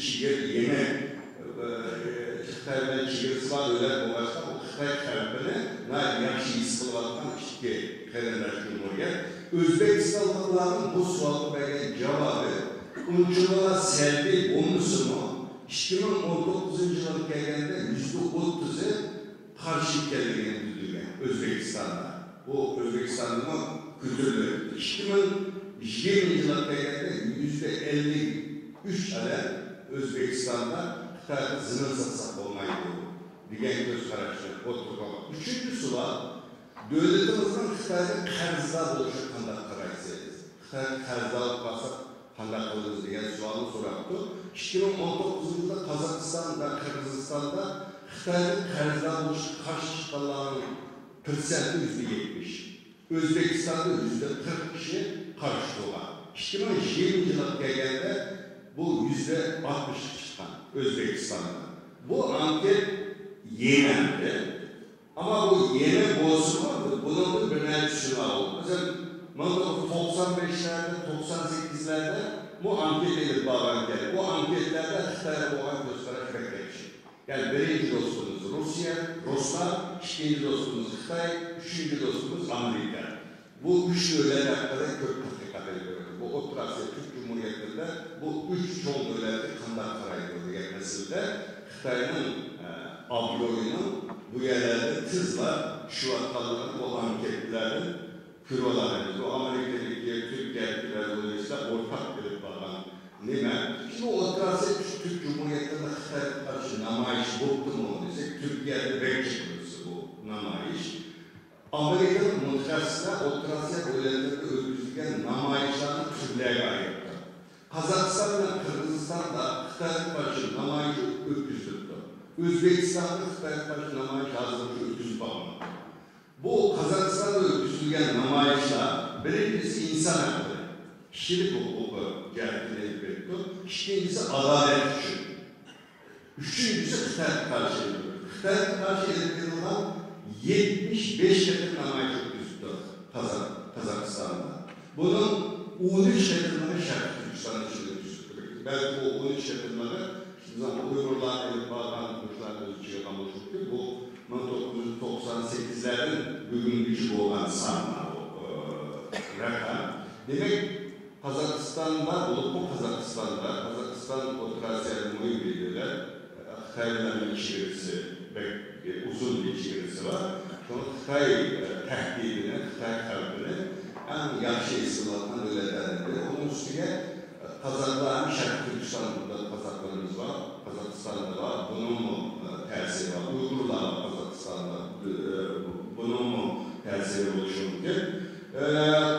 Çiğer, yeme, Xitay'da çiğerisi var öyle bu başka tarafını ne yaxşı his kılmaktan işte Kalendaş Cumhuriyet. Özbekistanlıların bu sualı vergen cevabı unuculara selvi olmuşsa mı 2019 yılına geldiğinde yüzde otuzu karşı geldiğini bildirgen Özbekistan'da. Bu Özbekistan'ın kültürlü. 2020 yılına geldiğinde yüzde 53 adet Özbekistan'da Xitay'da zımın satsak olmayı diyen göz kararışını oturtmak. Üçüncüsü var, devletimizin Xitay'da karzda oluşu kandak kararısıyız. Xitay'da karzda olmasak kandak oluruz diyen sualını soraktı. 2019 yılında Kazakistan ve Kırgızistan'da Xitay'da karzda oluşu karşı çıkanların prosenti yüzde yetmiş. Özbekistan'da yüzde 40 kişi karşı olan. 2020 yılına geldiğinde bu yüzde 60 çıkan Özbekistan'da. Bu anket yenendi. Ama bu yeni bozumu vardı. Bunun da bir ölçüsü var. Mesela 95'lerde, 98'lerde bu anket edilip bağlandı. Bu anketlerde Xitay'a olan gösteren bekleyici. Yani birinci dostumuz Rusya, Ruslar, ikinci dostumuz Xitay, üçüncü dostumuz Amerika. Bu üç öğeler hakkında kök dikkat ediyoruz. Bu Orta Asya Türk Cumhuriyeti'nde bu üç çoğun öğeleri kandan karaydı gelmesinde Xitay'ın abloyunun bu yerlerde tızla şu ataların o anketlerin kırmalarını, o Amerika'daki Türkiye'dekiler dolayısıyla ortak bir bağlan. Nime? Şimdi o Asya Türk Cumhuriyeti'nde Xitay'a karşı namayış boktu mu desek Türkiye'de bekçiyoruz bu namayış. Amerika'nın mutfasına Orta Asya bölgelerinde örgütleyen namayışların türleri ayırdı. Kazakistan ve Kırgızistan'da Xitay'a karşı namayışı öpüzdürdü. Özbekistan'da Xitay'a karşı namayış hazırlığı öpüz bağlandı. Bu Kazakistan'da ötküzülgen namayişler birincisi insan hakları, kişilik hukuku cihetini elbette, ikincisi adalet için, üçüncüsü Xitay karşı Xitay karşı edilen 75 yakın namayiş ötküzüldü Kazak, Kazakistan'da. Bunun 13 yakınları içinde ötküzüldü. Belki bu 13 yakınları Zaman Uygurlar, Elif Bağdan, Kuşlar Özçü'ye kamıştı. Bu 1998'lerin bugün gücü olan sanma o e, rakam. Demek Kazakistan'da, olup bu Kazakistan'da, Kazakistan Muyu biliyorlar. Xitay'ın çevirisi ve e, uzun bir çevirisi var. Sonra Xitay e, tehdidini, Xitay kalbini en yaxşı istilattan öyle derdi. Onun üstüne e, Kazakların Şarkı Türkistan'da Kazaklarımız var, Kazakistan'da var. Bunun mu e, tesiri var? Uygurlar var Kazakistan'da. E, bunun mu tesiri oluşuyor? E,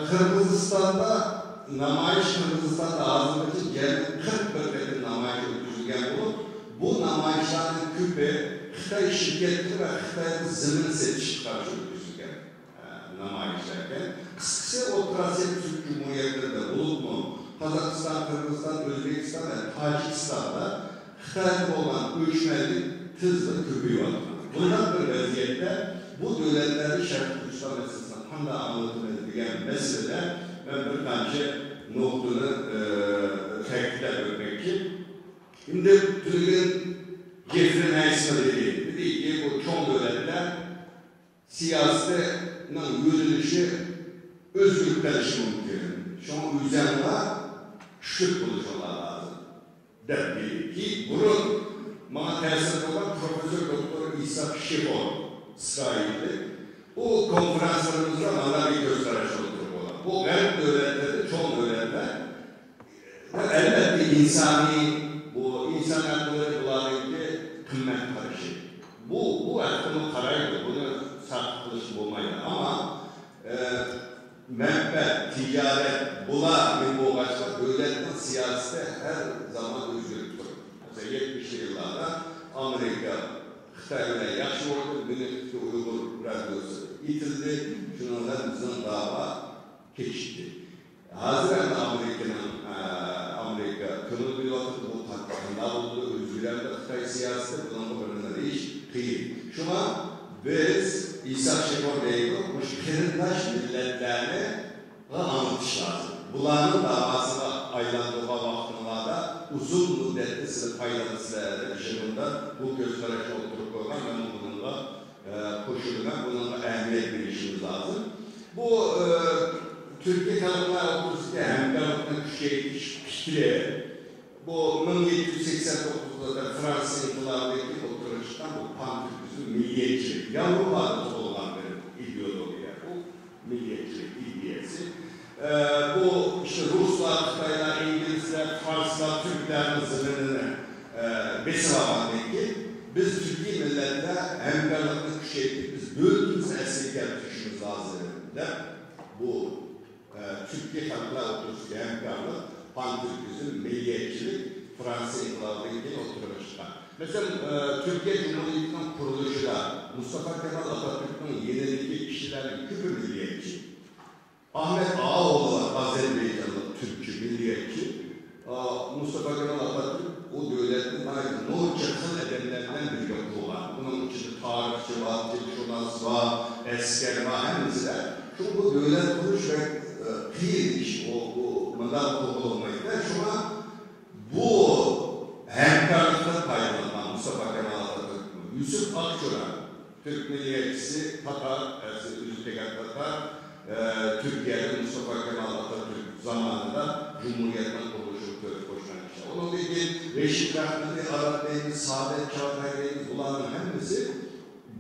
Kırgızistan'da namayiş Kırgızistan'da ağzındaki gel 40 bölgede namayiş ötküzülgen bulup bu namayişlerin küpe Xitay şirketleri ve Xitay'ın zemin seçişi karşı ötküzülgen e, namayişlerken kıskısı o Trasya Türk Cumhuriyetlerinde bulup mu Kazakistan, Kırgızistan, Özbekistan ve Tacikistan'da Xitay'da olan göçmenlik hızla köpüğü var. Bundan bir vaziyette bu devletleri Şarkı Türkistan meselesinden tam da anlatılmayan meselede ben bir tane noktanı e, etmek için. Şimdi Türk'ün Eysel dediği, dedi ki bu çoğu devletler siyasetin yürüyüşü özgürlükten işi mümkün. Şu an üzerinde şık buluşmalar lazım. Dedi ki bunun bana tesir olan Profesör Doktor İsa Şifon İsrail'de bu konferanslarımızda bana bir gösteriş oldu. Bu garip devletleri, çoğu devletler ve elbette insani, bu insan hakları bularındaki kıymet karışı. Bu, bu hakkını karaydı, bunu saklışı bulmaydı. Ama e, menfaat, ticaret, bula ve bu başka devletin siyasete her zaman özgürlük durur. Mesela 70'li yıllarda Amerika, Xitay'la yaxşı oldu, Güneydoğu Uygur radyosu itildi, şunlarla bizim dava geçti. Haziran Amerika'nın e, Amerika kınıl bir vakit bu takımlar oldu, özgürlükle Xitay siyaseti bunun bölümleri iş kıyı. Şuna biz İsa Şekor Bey'in bu kırındaş milletlerini anlatış lazım. Bunların davasına aylandığı vaktinlarda uzun müddetli size faydalı sizlere işiminde bu gösteriş oturup koymak ben bununla e, koşuluna, bununla ehemmiyet bilişimiz lazım. Bu e, Türkiye Kalıplar Okulüsü'nde hem Kalıp'ın şey piştire, bu 1789'da da Fransız İnkılabı'ndaki oturuştan bu olan bir ideoloji. Bu milliyetçilik ideyası. Ee, bu işte Ruslar, Xitaylar, İngilizler, Farslar, Türklerin zırhını e, Besava'daki biz Türkiye milletler hemkarlıklı küşeydik, biz bölgümüzü esirken düşünmemiz lazım. De, bu e, Türkiye Halklar Oturuşu hemkarlık, pan-Türküsü, milliyetçilik, Fransız İnkılabı'ndaki oturuşta. Mesela e, Türkiye Cumhuriyeti'nin kuruluşunda Mustafa Kemal Atatürk'ün yenildiği kişilerin küpü milliyetçi. Ahmet Ağaoğlu var, Azerbaycanlı Türkçü, milliyetçi. Mustafa Kemal Atatürk o devletin ayrı Nurça kıl edenlerinden bir yapı var. Bunun içinde tarihçi var, şunas var, esker var, hepsi de. Çünkü bu devlet kuruş ve e, fiil iş, o, o mandat kolu olmayı. Ve şuna bu hemkarlıktan paylanan Mustafa Kemal Atatürk, Yusuf Akçoran, Türk milliyetçisi, Tatar, Özbek Tatar, e, Türkiye'de Mustafa Kemal Atatürk zamanında Cumhuriyet'ten kuruluşu kişi. Onun dediği Reşit Rahmetli, Arap Bey'in, Saadet Çağatay Bey'in bunların hepsi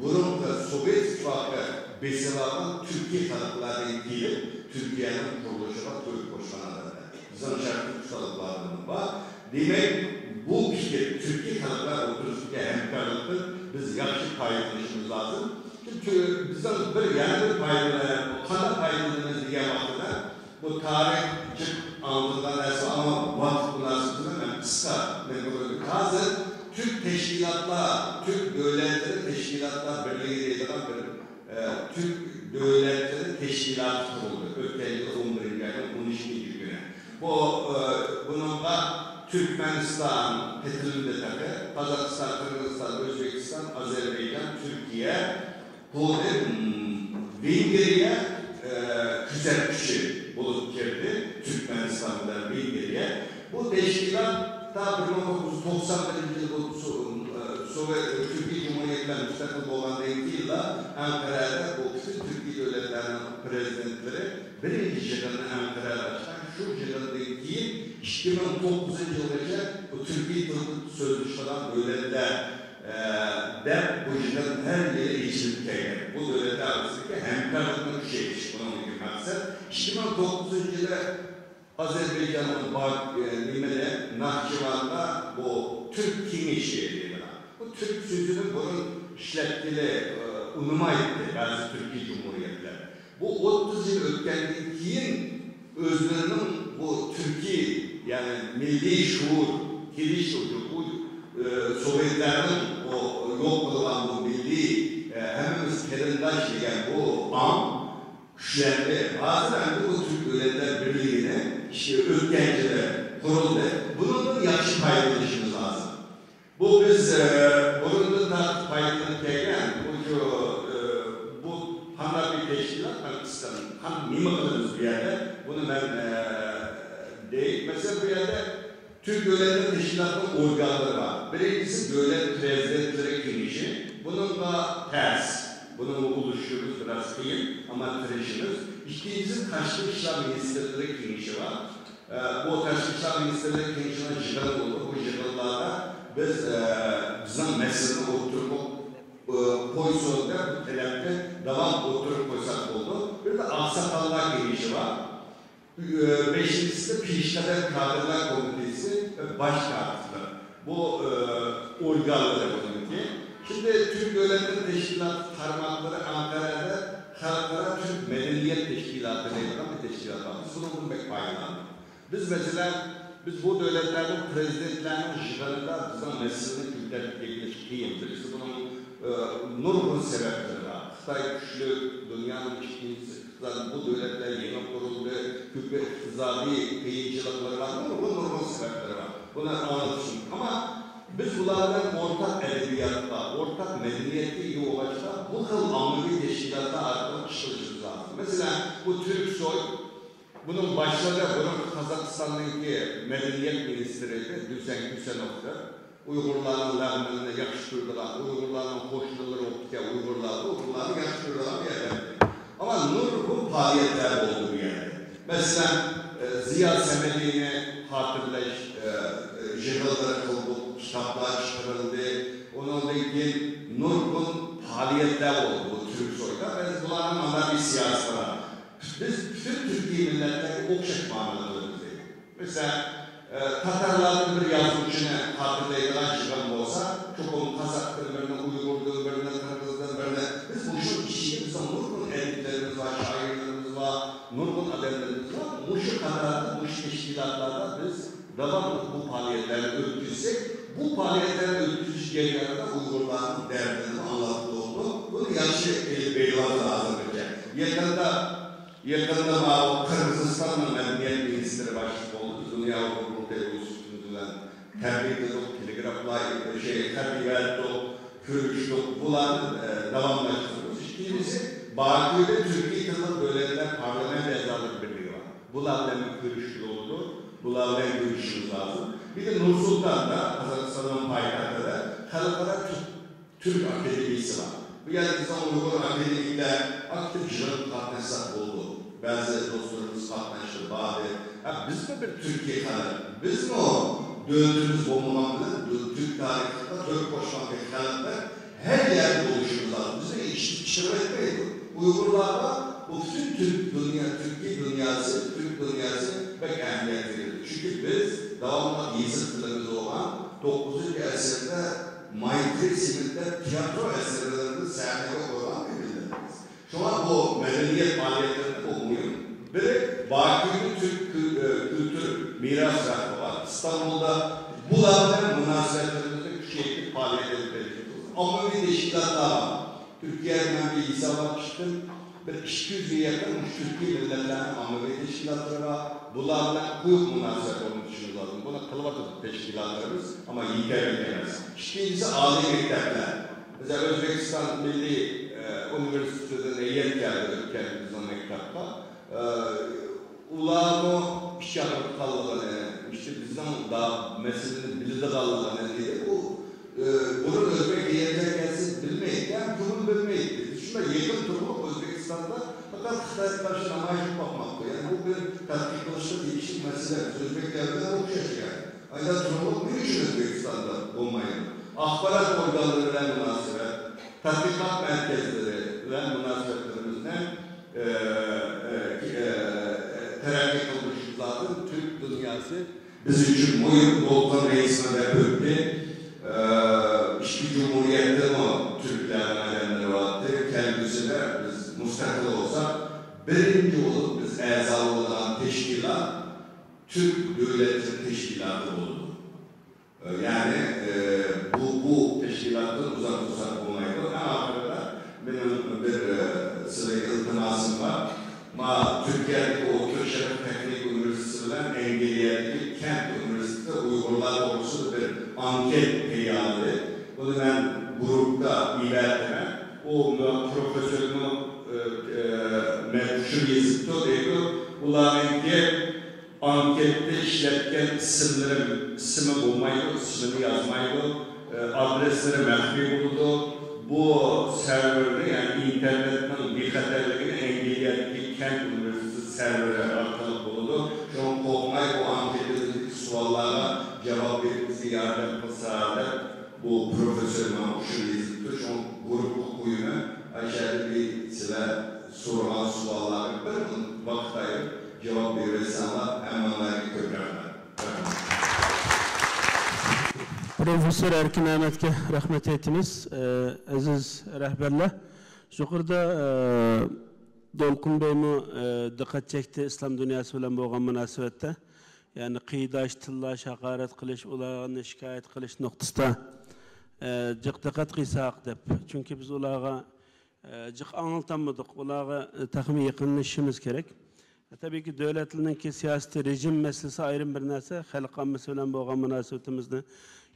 bunun Sovyet İttifakı besiladan Türkiye taraflarına ilgili Türkiye'nin kuruluşuna Türk koşmanları. Bizim şarkı tutarlıklarının var. Demek bu kişi Türkiye taraflar oturuşunda hemkarlıktır. Biz yakşı paylaşmamız lazım. Bizim bir yani bir paylaşmamız, kana paylaşmamız diye baktılar. Bu tarihçi anlatılan esas ama vakit münasebetiyle ben kısa böyle Hazır Türk teşkilatlar, Türk devletleri teşkilatlar birliği diye bir e, Türk Devletleri Teşkilatı kuruldu. Yıl 11. ayın 13. günü. Bu e, bununla Türkmenistan, Petrol'de tabi, Kazakistan, Kırgızistan, Özbekistan, Azerbaycan, Türkiye, bu da Vengriye e, küçük bulup girdi. Türkmenistan'dan Vengriye. Bu teşkilatta 1991 yıl bu so- e, Sovyet Türkiye Cumhuriyeti'nden müstakil olan yılla Ankara'da bu bütün Türkiye devletlerinin prezidentleri birinci yılını Ankara'da açan şu yılındaki 2009 yılında bu Türkiye Tıbbı Sözleşmeden devletler e, de bu yılın her yere geçirilirken bu devletler arasındaki hemkarlıkların şey, bunun gibi maksat 2009 yılı Azerbaycan'ın bak, e, nimene, Nahçıvan'da bu Türk kimi şehri Bu Türk sözünün bunun işlettiğiyle e, unuma etti bazı Türkiye Cumhuriyetler. Bu 30 yıl ötkenliğin özlerinin bu Türkiye yani milli şuur, kili şuuru, bu e, Sovyetlerin o yok olan bu milli e, hemimiz kerindaş diyen bu an güçlendi. Bazen bu Türk Devletler Birliği'ne işte Ötkence'de kuruldu. Bunun da yakışı paylaşımız lazım. Bu biz e, bunun da paylaşırken bu e, bu hangi bir teşkilat Pakistan'ın hem mimik kılımız bir yerde bunu ben e, değil. Mesela bir yerde Türk Devletler Teşkilatı'nın organları var. Birincisi devlet prezidentleri kimişi. Bunun da ters. Bunun oluşuyoruz biraz kıyım ama tıraşımız. İkincisi Taşlı İşler Ministerleri kimişi var. Ee, bu Taşlı İşler Ministerleri kimişine jıgalı oldu. Bu jıgalılarda biz e, bizim meselini oturup e, pozisyonda bu talepte devam oturup koysak oldu. Bir de aksakallar girişi var. E, beşincisi de Pişkader Kadırlar Komitesi ve Başkanlığı. Bu e, organları bununki. Şimdi Türk Devletleri Teşkilatı tarmakları Ankara'da Halklara Türk Medeniyet Teşkilatı denilen bir teşkilat var. Bunun pek faydalandık. Biz mesela biz bu devletlerin prezidentlerinin jıgarında bizden meselini kültürlük geliştireyimdir. İşte bunun e, nurgun sebepleri var. Xitay güçlü, dünyanın ikincisi, zaten bu devletler yeni kuruldu, küpe iktisadi kıyıcılıkları var. Nurgun nurgun sebepleri var. Bunları anlatışım. Ama biz bunlardan ortak edebiyatta, ortak medeniyette olacak, bu kıl ameli teşkilatı artık çıkışımız lazım. Mesela bu Türk soy, bunun başladı, bunun Kazakistan'daki medeniyet ministeriydi, Düzen Küsenov'da. Uygurların lağmenine yakıştırdılar, Uygurların hoşluları okutya, Uygurlar, Uygurları yakıştırdılar bir yerde. Ama nur bu faaliyetler oldu bir yerde. Mesela e, Ziya Semeli'ni hatırlayış, e, e, jırılları kıldık, kitaplar çıkarıldı. Onunla ilgili Nurgun faaliyetler oldu bu Türk soyda. Ve bunların ana bir siyasi var. Biz bütün Türkiye milletleri okşak manalarımızdayız. Mesela e, Tatarların bir yazmışını hatırlayılan çıkan bu faaliyetleri ötürüş yerlerde Uygurların derdini anlattığı oldu. Bunu yanlış el beyler lazım bence. Yakında Yakında Mao Kırgızistan'ın Medeniyet Ministri başlık oldu. Dünya Hukuk Üstünden tebrik edip, telegrafla şey, tebrik edip, görüştük. Bunlar e, devamlaştırıyoruz. İkincisi, Bakü'de Türkiye Kızıl Bölgeler Parlamento Ezalık Birliği var. Bunlarla bir görüştü oldu. Bunlarla görüşümüz lazım. Bir de Nur Sultan'da, Kazakistan'ın payitahtında Halkara Türk, Türk Akademisi var. Bu insan Uygur Akademik'te aktif jırın katlesak oldu. Bazı dostlarımız katlaştı, bağlı. Ya biz de bir Türkiye kanalı. Biz mi o döndüğümüz bombalarla Türk tarihinde Türk koşmak kanalda her yerde oluşumuz lazım. Biz de iş, işlem etmeyiz. Uygurlarda bu bütün Türk dünya, Türkiye dünyası, Türk dünyası pek ehemmiyet verildi. Çünkü biz devamlı yazıtlarımız olan 9. eserde Maitri Simit'te tiyatro eserlerinde sahneye koyulan bir milletimiz. Şu an bu medeniyet bu mühim. Bir de Bakü'nün Türk e, kültür miras vakfı var. İstanbul'da bunlarla münasebetlerimizde küçük faaliyet ediyoruz. Ama bir teşkilatlar var. Türkiye'den bir hesaba çıktım. Bir 200'e yakın Türkiye milletlerinin ameli teşkilatları var. Bunlarla kuyuk münasebet olduğunu düşünüyoruz. Buna kılıbatı teşkilatlarımız ama yiyemez. İkincisi âli mektepler. Mesela Özbekistan Milli e, Üniversitesi'nin eyyet geldi ülkemizin mektepte. E, ularını iş yapıp kaldıklarını, işte bizden da meselenin bildi kaldıklarını diye bu e, bunun Özbek eyyetler gelsin bilmeyin. Yani durum bilmeyin. Düşünme yakın durumu Özbekistan'da fakat Xitay karşı namayış bakmakta. Yani bu bir tatbik kılıçlı değişik mesele. Özbeklerden o yaşayan. Aynen durumu ne için Özbekistan'da olmayın? Akbarat organları ile münasebet, tatbikat merkezleri ile münasebetlerimizle e, e, e, terakki kılmış Türk dünyası biz için oyun Volkan Reis'ine de öptü. Ee, işte Cumhuriyet'te o Türklerin alemleri vardı. Kendisi de biz müstakil olsak birinci olup biz ezalı olan teşkilat Türk Devleti Teşkilatı oldu. Ee, yani e, bu, bu teşkilatın uzak uzak olmaydı. Ahirde benim bir e, sıra iltimasım var. Ma Türkiye'deki o Türk Şerif Teknik Üniversitesi'nden Engelliye'deki Kent Üniversitesi Uygurlar doğrusu bir anket heyalı. Bunu ben grupta ilerleme. O profesörümü e, e, meşhur yazıptı diyor. Ularınki ankette işletken isimlerim, ismi bulmaydı, ismini yazmaydı, e, adresleri mehbi buldu. Bu serverde yani internetin bir xatarligini engelleyen Kent Üniversitesi serveri arkalık bulundu. Şu an Kokmay bu anketedeki suallara cevap bize yardım kılsa bu profesör Mahmut şu an grupluk uyumu aşağıda bir size sorulan sualları bir vakit ayırıp cevap verirsenler hemen köprüler.
Profesör Erkin Ahmet'e rahmet etiniz. Ee, aziz rehberler. Yukarıda e, Dolkun Bey mi e, dikkat çekti İslam dünyası bilen boğan münasebette. Yani kıydaş, tıllaş, hakaret kılış, ulağını şikayet kılış noktasında e, dikkat kıysak dep. Çünkü biz ulağa cık anıltamadık. Ulağa e, takımı yakınlaşmamız gerek. E, tabii ki devletinin ki siyaseti, rejim meselesi ayrı bir narsa. Halkımız bilen boğan münasebetimizni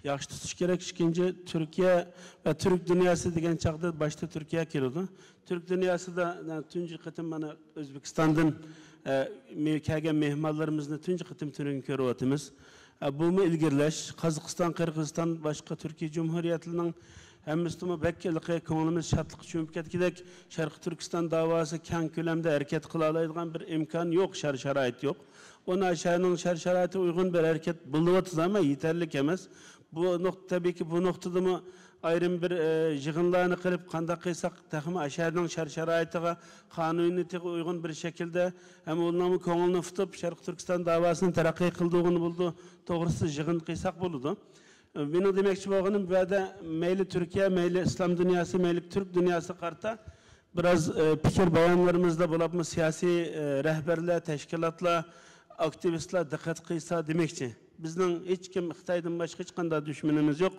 yaxshi tutish kerak ikkinchi turkiya va turk dunyosi degan chog'da boshda turkiya keladi turk dunyosida tunji qatim mana o'zbekistondan e, kelgan mehmonlarimizni tunji qatim turini ko'ryapmiz E, bumi ilgirlash qozog'iston qirg'iziston boshqa turkiya jumhuriyatlarining hammasimi bakkiliqi ko'nglimiz shodlik cho'mib ketgidek sharqi turkiston davosi keng ko'lamda harakat qila oladigan bir imkon yo'q shart sharoit yo'q ona aşağının şart şaraiti uygun bir hareket bulunuyordu ama yeterli emas bu nokta tabii ki bu noktada mı ayrım bir e, yığınlarını kırıp kanda kıysak takımı aşağıdan şart şaraitiga kanuniyete uygun bir şekilde hem onların konuğunu tutup Şarkı Türkistan davasını terakki kıldığını buldu. Doğrusu yığın kıysak buldu. Benim demekçi boğanım böyle meyli Türkiye, meyli İslam dünyası, meyli Türk dünyası karta biraz e, fikir bayanlarımızda bulup mı siyasi e, rehberler, teşkilatlar, aktivistler dikkat kıysa demekçi. Bizden hiç kim Xitay'dan başka hiç kanda düşmanımız yok.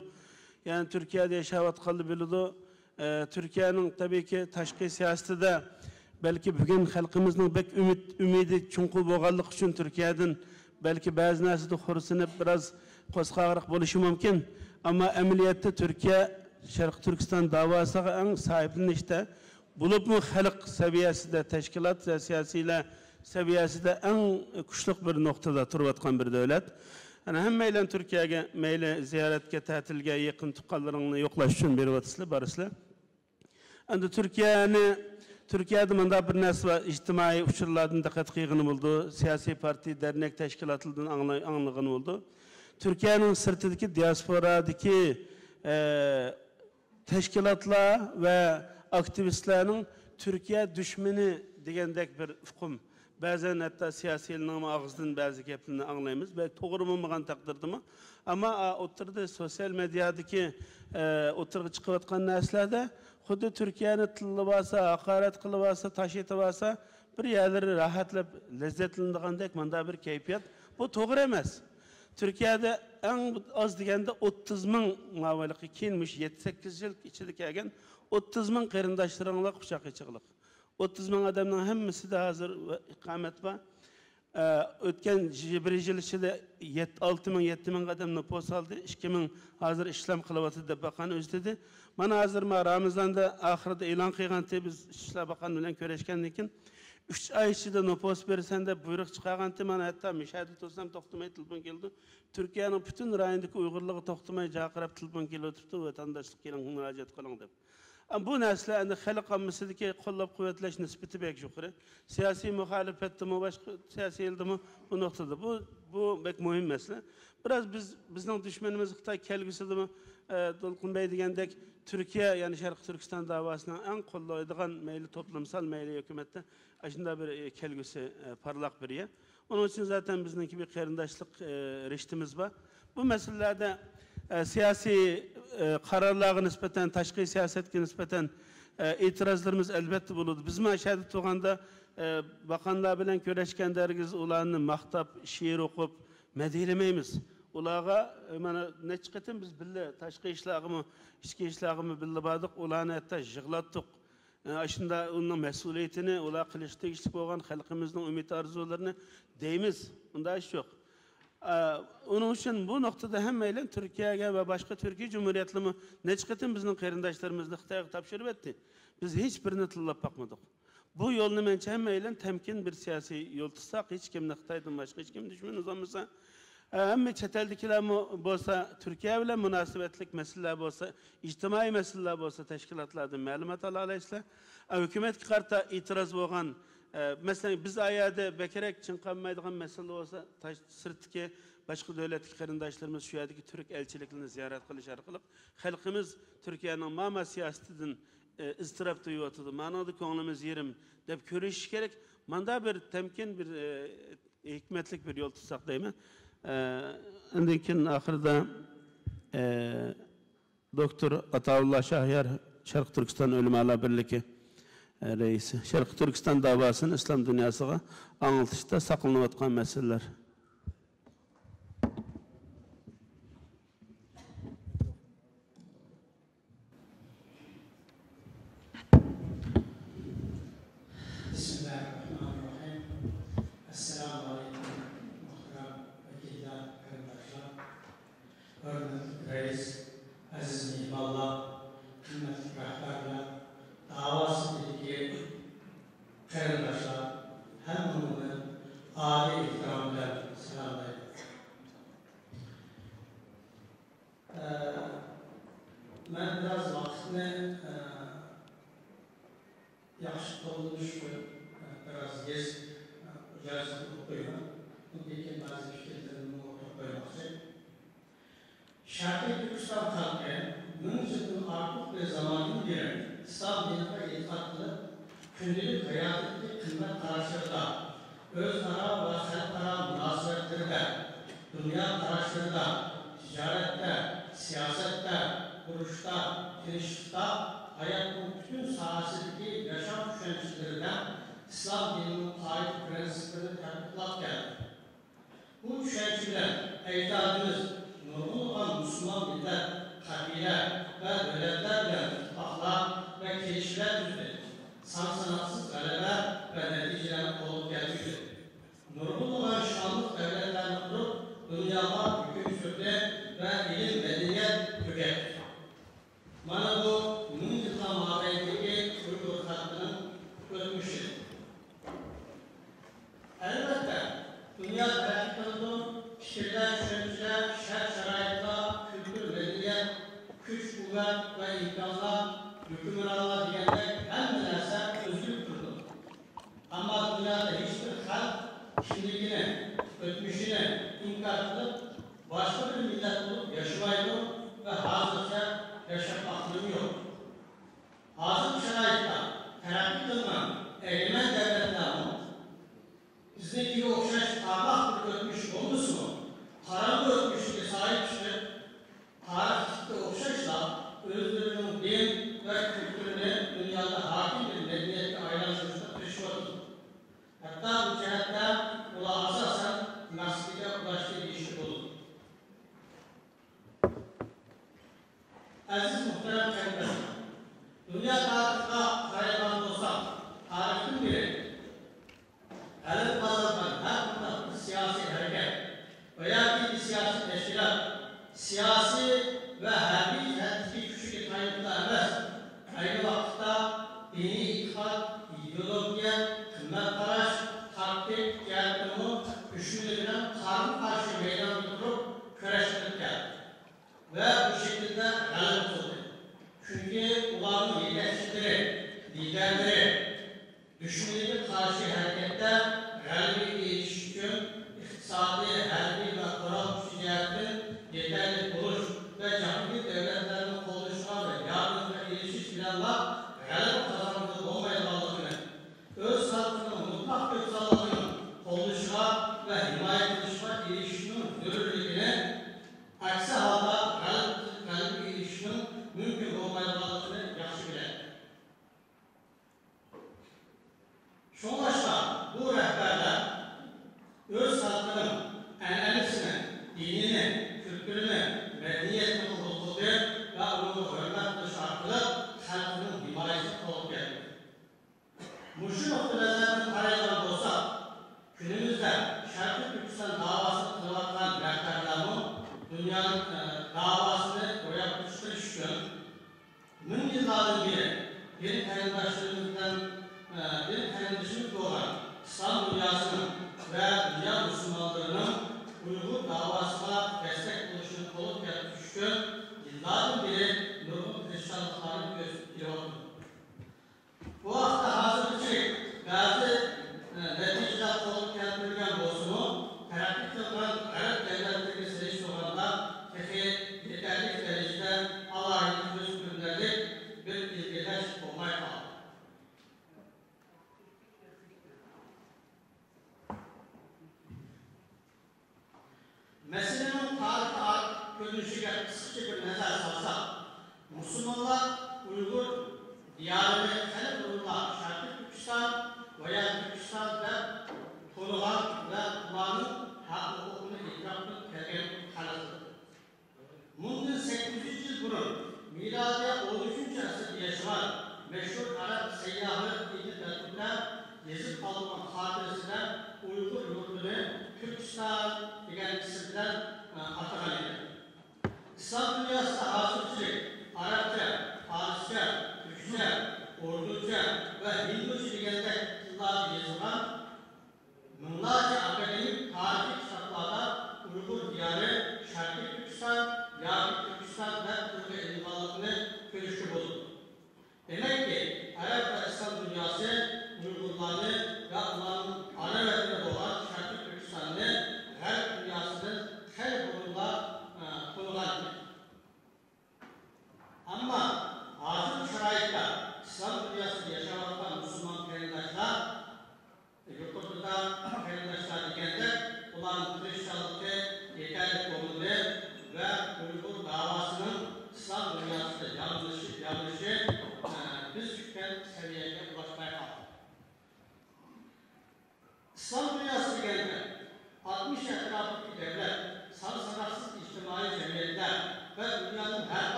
Yani Türkiye'de yaşayatkalı bilidu. E, Türkiye'nin tabii ki taşkı siyaseti de belki bugün halkımızın bek ümit, ümidi çunku boğallık için Türkiye'den belki bazı nesli xursınıp biraz qo'zg'ag'roq bo'lishi mumkin. Ammo amaliyotda turkiya sharq turkiston davosiga eng sahiblanishda bo'libmi xalq saviyasida tashkilot va siyosiylar saviyasida eng kuchli bir nuqtada turayotgan bir davlat. Ana hammanglar turkiyaga mayli ziyoratga ta'tilga yaqin tuqqanlaringni yo'qlash uchun beryapsizlar borisizlar. Endi turkiyani turkiyada manda bir narsa bor ijtimoiy uchurlardan diqqat qilgani bo'ldi siyosiy partiya dernek tashkilotlaridan anglagani bo'ldi turkiyaning sirtidagi diasporadagi e, tashkilotlar va aktivistlarning turkiya dushmani degandek bir hukm ba'zan hatto siyosiylarning og'zidan ba'zi gaplarni anglaymiz balki to'g'ri bo'lmagan taqdirdami ammo o'tirda sotsial medyadagi o'tirga chiqayotgan narsalarda xuddi turkiyani tillab olsa haqorat qilib olsa tosh etib olsa bir yerlari rohatlab lazzatlandigandek manda bir kayfiyat. Bu to'g'ri emas. Turkiyada eng oz deganda o'ttiz ming kelmish yetti sakkiz yil ichida kelgan o'ttiz ming qarindoshlaringlar quchoq ichig'liq. 30 bin adamın hemmisi de hazır ve өткен бір жыл ішінде алты мың жеті мың адам нопос алды ikki мың hozir islom qilyapti deb baqqan o'zi dedi mana hozir ma қиған oxirida e'lon qilgante biz ishlar baqqan bilan ko'rishgandan keyin uch oy ichida nopos berasan deb buyruq chiqargante mana hatto mushahadil to'sam to'xtamay telefon keldi turkiyaning butun rayondagi to'xtamay jaqirab telefon kelayotiribdi vatandoshlik keling murojaat qiling deb Ama bu nesle endi halk ammasıdaki kollab kuvvetleş nispeti bek yukarı. Siyasi muhalefette mi başka siyasi elde mi bu noktada. Bu bu bek mühim mesele. Biraz biz bizden düşmanımız Xitay kelgisi mi e, Dolkun Bey degandek Türkiye yani Şarkı Türkistan davasının en kollaydigan meyli toplumsal meyli hükümette aşında bir e, kelgisi e, parlak bir yer. Onun için zaten bizdeki bir kerindaşlık e, reştimiz var. Bu meselelerde e, siyasi e, kararlara nispeten, taşkı siyasetke nispeten e, itirazlarımız elbette bulundu. Bizim aşağıda tuğanda e, bakanlar bilen köreşken dergiz ulanını maktap, şiir okup medeylemeyimiz. Ulağa e, mana ne çıkıtın biz bille taşkı işlagımı, içki işlagımı bille badık, ulağını hatta jığlattık. E, aşında onun mesuliyetini, ula kılıçta işlik olan halkımızın ümit arzularını deyimiz. Bunda iş yok. Ee, onun için bu noktada hem meylen Türkiye'ye ve başka Türkiye Cumhuriyetleri ne çıkıtın bizim kerindaşlarımızı Xitay'a tapşırıp etti. Biz hiçbirini tillap bakmadık. Bu yolunu mençe hem meylen temkin bir siyasi yol tutsak hiç kimde Xitay'dan başka hiç kim düşmanımız olmasa hem çeteldikiler bolsa Türkiye ile münasebetlik meseleler bolsa ictimai meseleler bolsa teşkilatlardan malumat alalaysa hükümet karta itiraz bolgan ee, mesela biz ayada bekerek çınqanmaydigan mesele olsa taş sırtki başka devlet qarindaşlarımız şu yerdeki Türk elçiliklerini ziyaret kılış arkalık halkımız Türkiye'nin mama siyasetinden e, ıstırap duyuyordu. Manada konuğumuz yerim dep görüş gerek. Manda bir temkin bir e, hikmetlik bir yol tutsak değil mi? Ee, Endikin ahırda e, Doktor Ataullah Şahyar Şarkı Türkistan Ölüm Ala Birliği reisi. Şərq Türkistan
davasının İslam dünyasına anlatışda saxlanıb atqan məsələlər. Hello.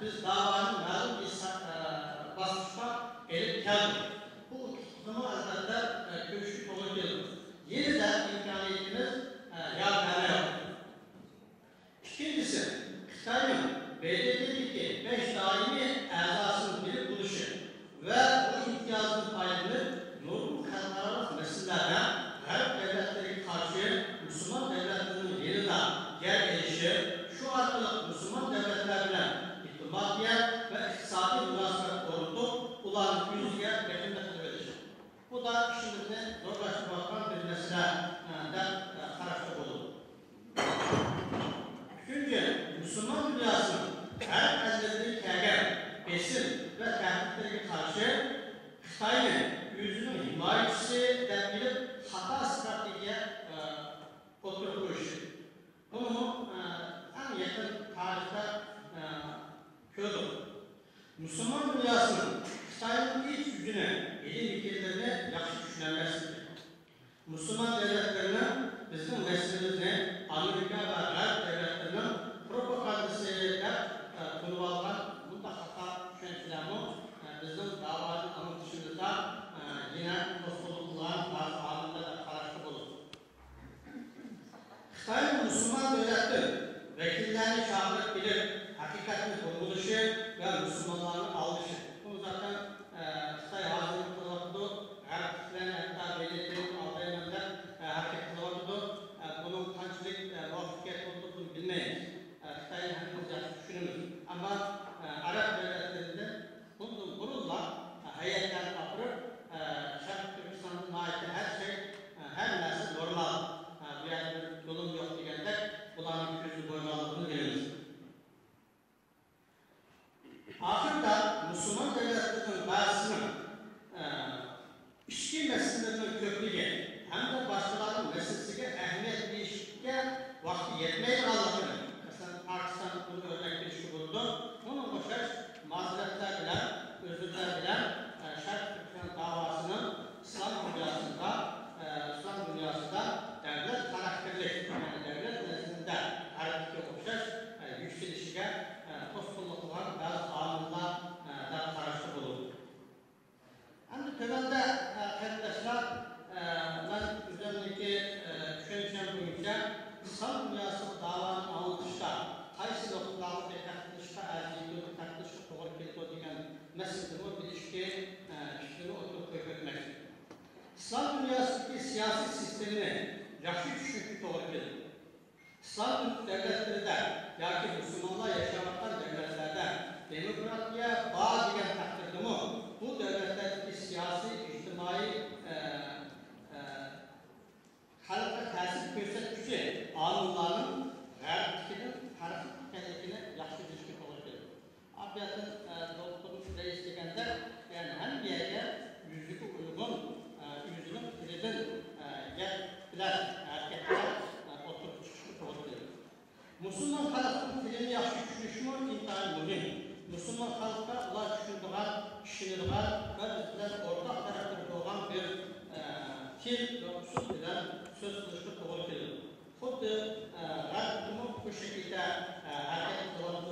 Yine biz Müslüman xalqın dilini yaxşı tushunishmi intayin muhim. Müslüman xalqqa ular tushunadigan, tushunadigan va bizlar o'rtaq tarafda bo'lgan bir e, til va usul bilan so'z qilishga to'g'ri keladi. Xuddi e, g'arb bu shaklda harakat qiladigan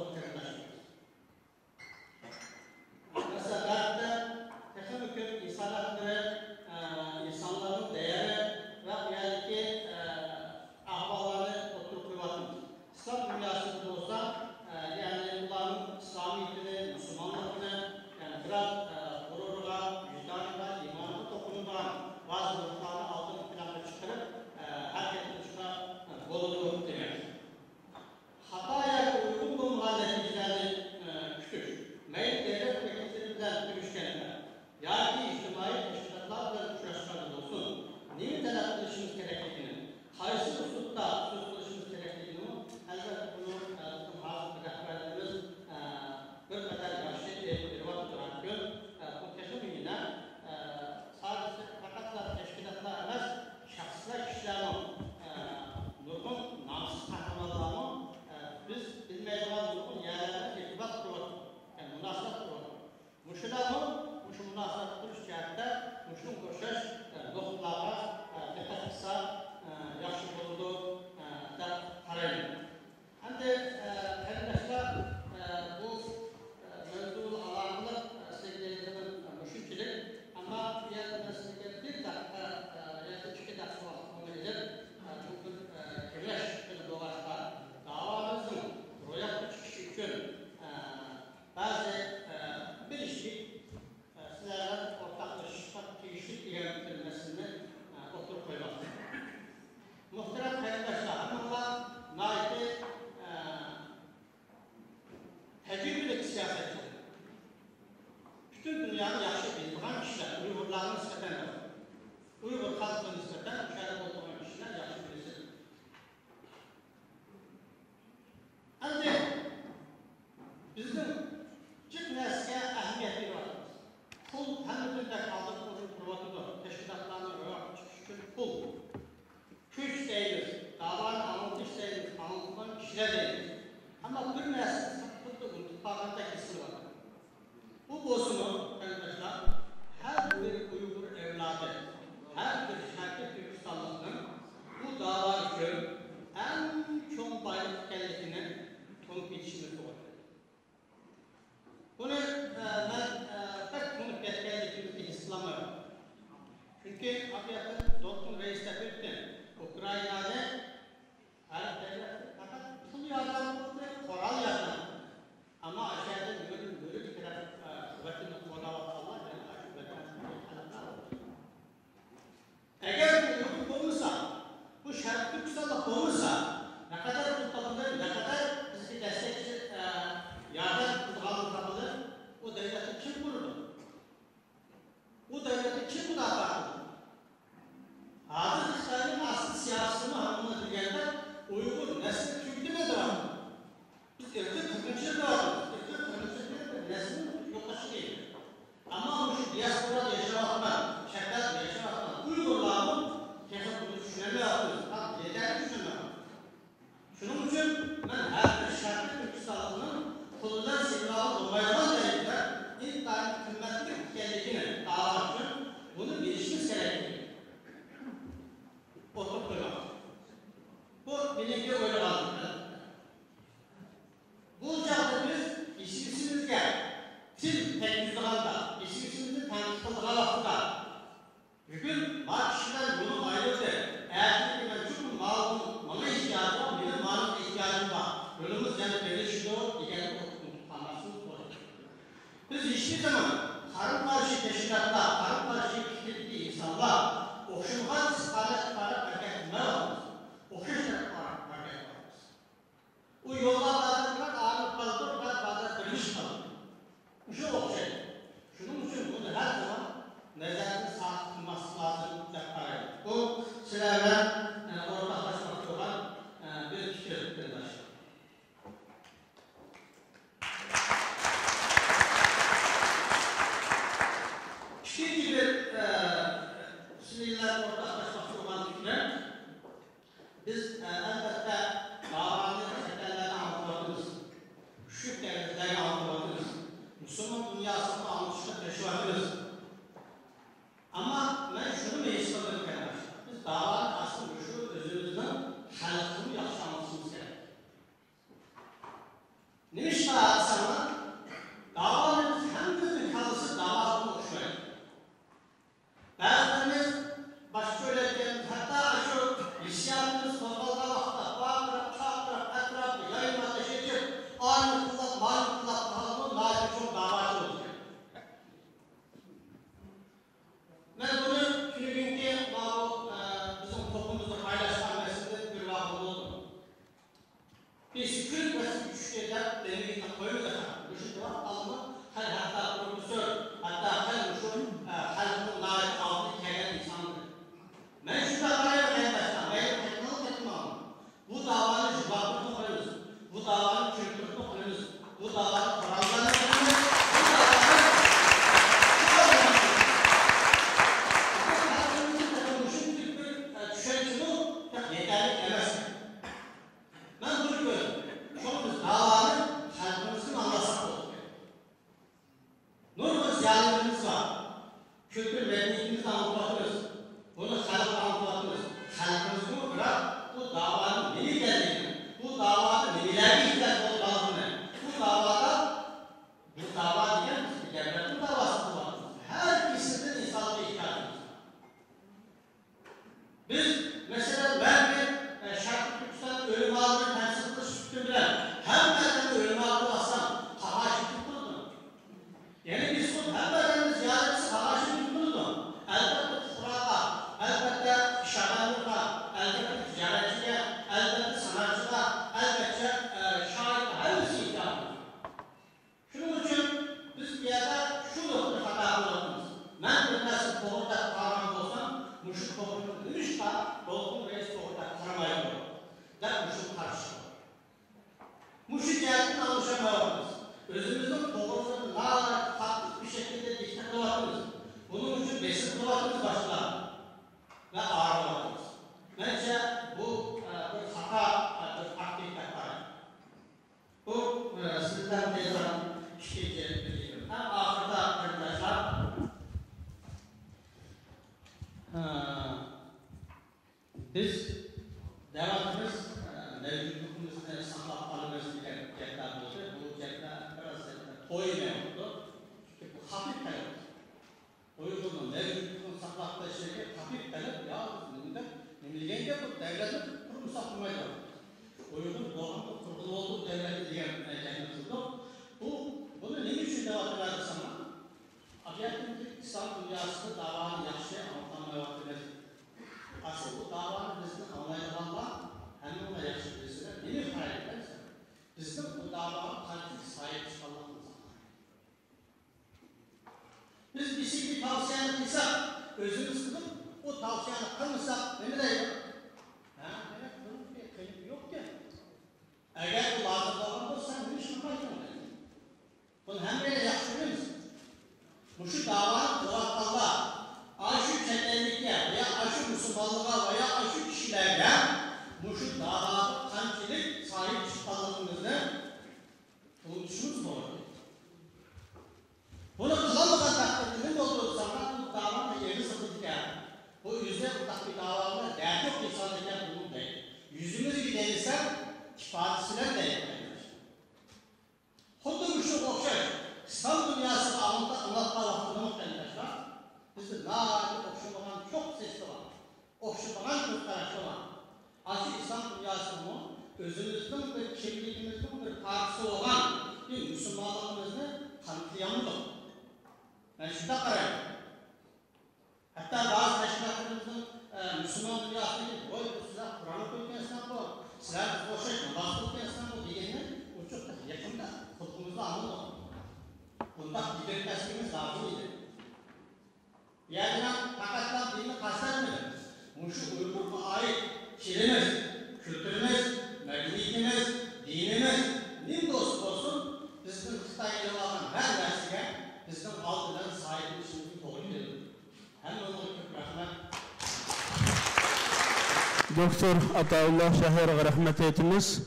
doktor
Ataullah Şahır'a rahmet etimiz.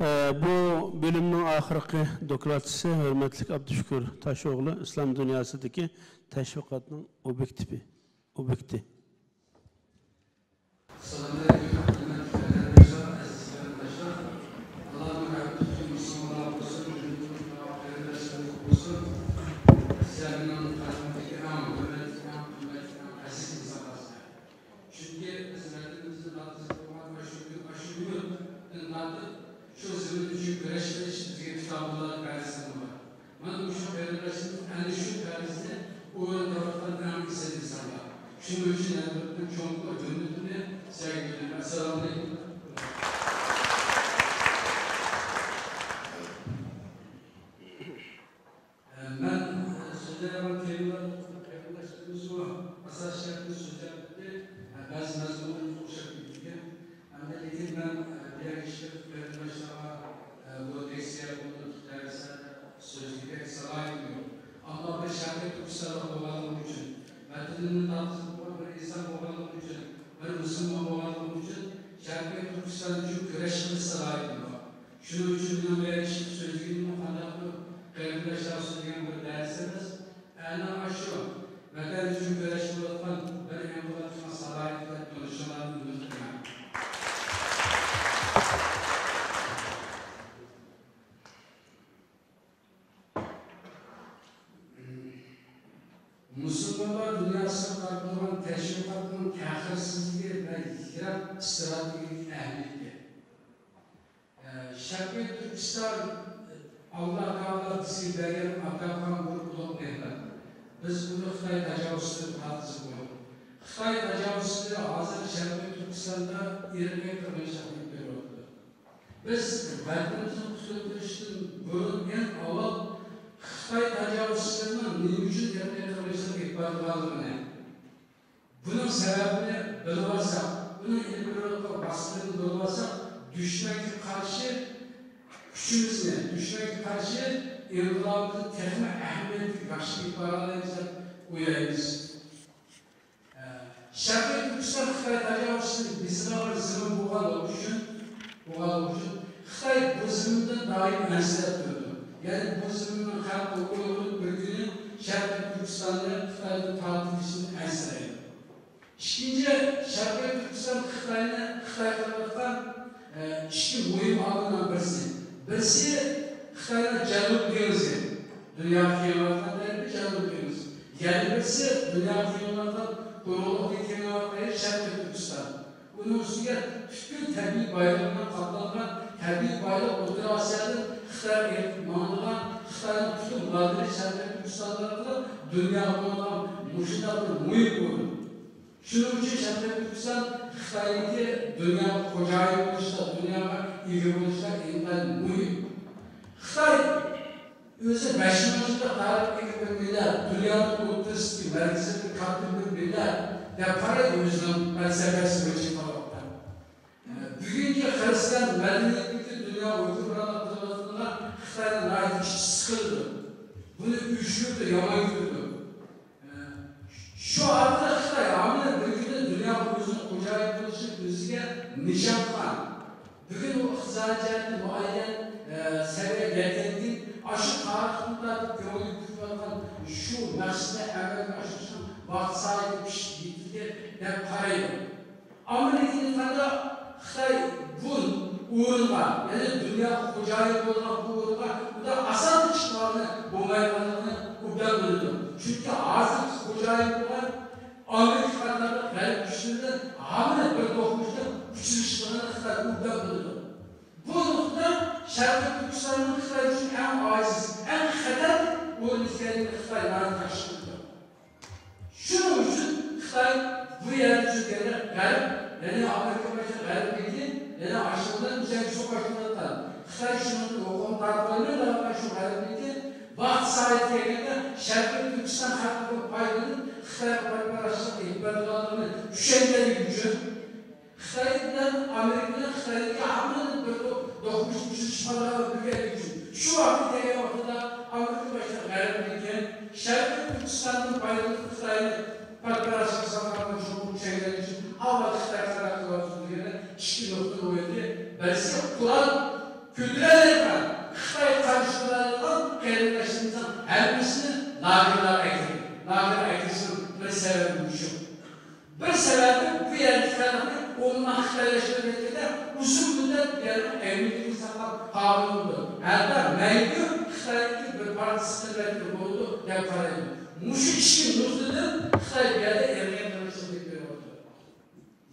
Ee, bu bölümün ahirki doklatçısı Hürmetlik Abdüşkür Taşoğlu İslam dünyasındaki teşvikatının objektifi, objekti.
жақсыны әуелгі ашылсын батса айтып дейді де дәп қарайды америкада қытай бун орынға яғни дүние қожайын болған бұл орынға бұда аса шығарны болмайтындығын көптен білдім. Чүнки азық қожайын болған америкадағы ғәріп күштерді бір тоқмыштың күшілшілігін қытай көптен білдім. Бұл нұқта шарқы түркістанның қытай үшін ең айсыз ең қатер bu polislerin Kıtay'dan taşındı. Şunun için Kıtay bu yer Türkiye'de garip, yani Amerika başı garip dedi, yani aşırıdan güzel çok aşırıdan. Kıtay şunun o kontratlarını da ama şu garip dedi, vaxt saati yerine Şerbi Türkistan hakkı payının Kıtay parçası imparatorluğunu düşenleri gücü. Kıtay'dan Amerika'dan Kıtay'daki hamlının böyle dokunmuş çıkmaları bir gücü. Şu vakit ortada Halkın başına merhem diyeceğim. Şerbi Kürtistan'ın bayrağı Kürtistan'ı Parkarası zamanında çoğun şeyler için Allah istersen akıl olsun diye işte yoktu o yedi. Belki Kur'an kültürel ekran. Kışlayı karıştırarak gelinleştiğinizden her birisini nagılar ekleyin. Nagılar eklesin ve sebebim şu. Bir sebebi bu yerliklerini onunla hışlayıştırmakta uzun müddet bir evlilik insanlar kanundur. Hatta meydur Xitayning bir partisiyalarga bo'ldi gap qaraydi mushikni o'zidan xitoyga ergan qilishlik beryapti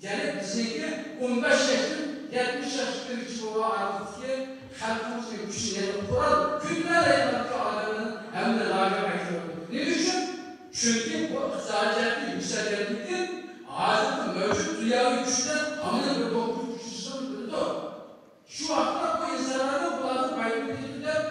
ya'ni bizniki o'n besh yoshdan yetmish yoshga kiruvchi bo'lgan artistga xalqimizga kuchni yana quradi kunlari odamlar hamda lager nima uchun chunki bu iqtisodiyotni yuksalganligi hozirgi mavjud dunyoviy kuchdan hamda bir kuchdan bildi shu vaqtda bu insanların insonlarni bularni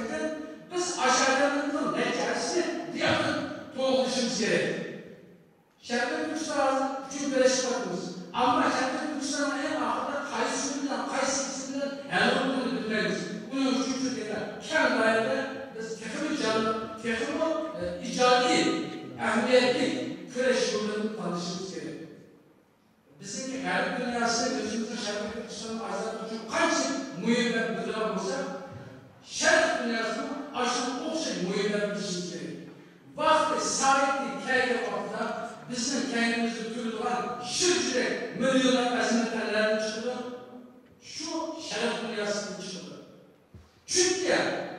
Yalnız aşağıdanın neticesi yakın doğuluşumuz gerekir. Şerbet Türkistan'ın bütün beleş bakımız. Ama Şerbet Türkistan'ın en ahırda kayısından, kaysisinden en olduğunu bilmemiz. Bu üçüncü kere kendi ayında biz kefir canlı, kefir e, icadi, ehemmiyetli kreş yollarını tanışımız gerekir. Bizimki her dünyasında gözümüzde Şerbet Türkistan'ın azaltıcı kaç mühim ve müdür olmasa Şerif dünyasının aşırı şey mühimlenmişti. Şey Vakti sahipli kendi vakta bizim kendimizi kurduran şükre milyonlar hizmetlerini çıktı. Şu şeref dünyasını çıktı. Çünkü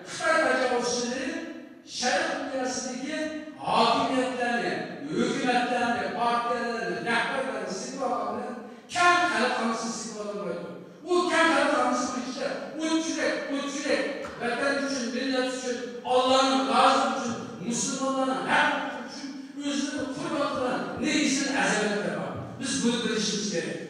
Xitay tecavüzçileri şeref dünyasındaki hakimiyetlerini, hükümetlerini, partilerini, rehberlerini, silvalarını kendi halkımızın silvalarını koydu. Bu kendi halkımızın işte uçurek, uçurek, vatan için, millet için, Allah'ın razı için, Müslümanların her için özünü kurmakla ne için azamet yapar. Biz bunu bilişimiz gerek.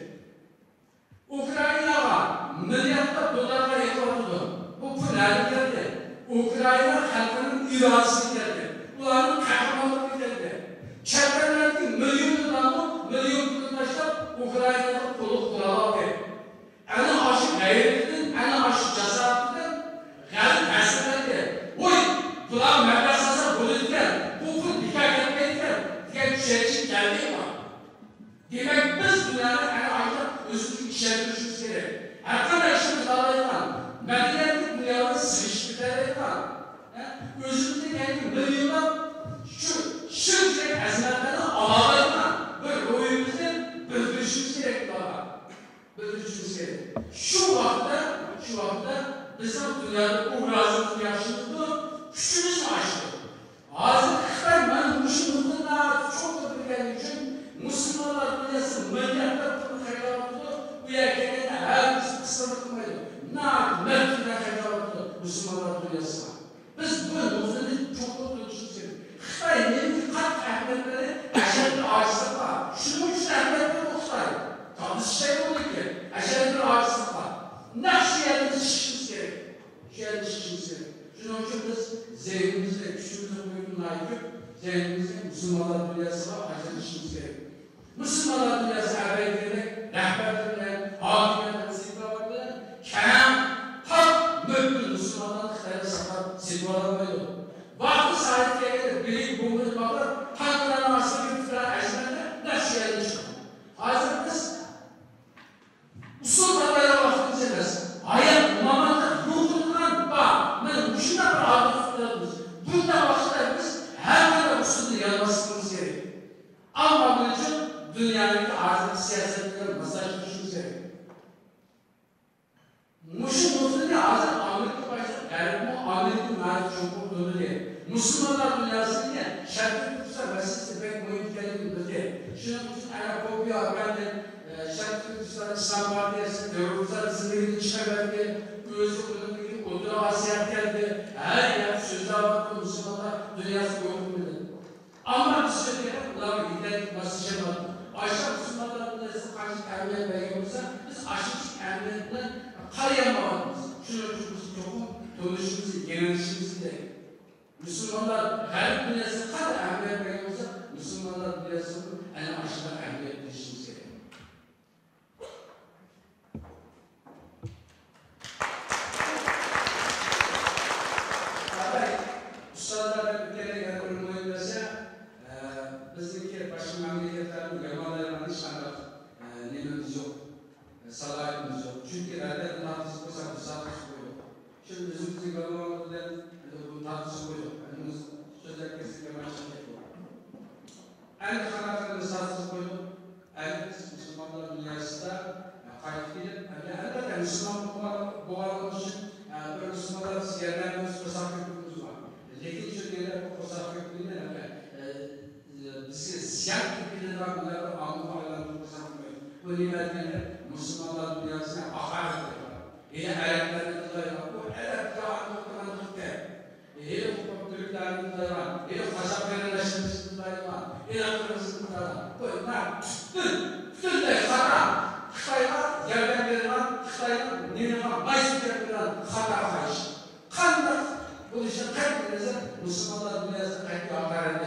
evangelism Şerh bir dağları Allah'la tutsanmıyor. Bu limanları Müslümanlar dünyasına hakaret ediyor. Yine ayaklarını tutuyor. Bu helak dağın noktadan tuttu. Yine hukuk Türklerin tutuyor. Yine Kazakların aşırısı tutuyor. Yine Kırmızı tutuyor. Bunlar tüttü. Tüttü sana. Xitaylar yerden verilen, Xitaylar Nilüfer Baysi verilen hata karşı. Kandır. Bu işin kalbinize Müslümanlar dünyasına kalbi hakaret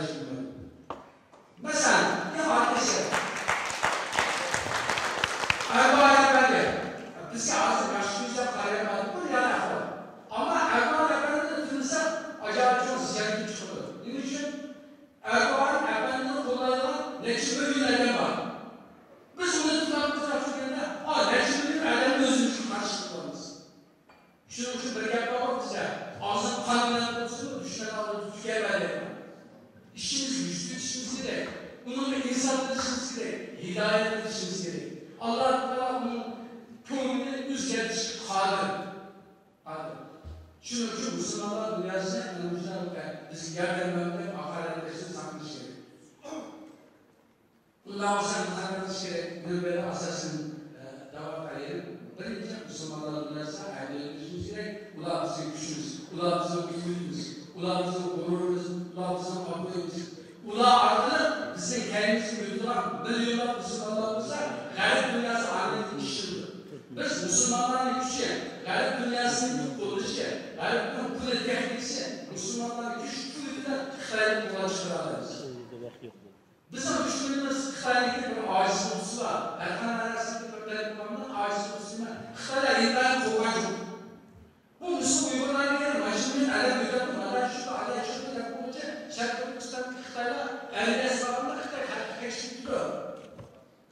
bir acizliğimiz var. Erkan arasındaki bir telefonun acizliğimiz var. Xitay'da yıllar kovan çok. Bu Müslüman Uygurlar diyen başının ele büyüdüğü madem şu da ale çıktı yapılınca Şarkı Türkistan'daki Xitay'da elinde esnafında Xitay hakikaten tutuyor.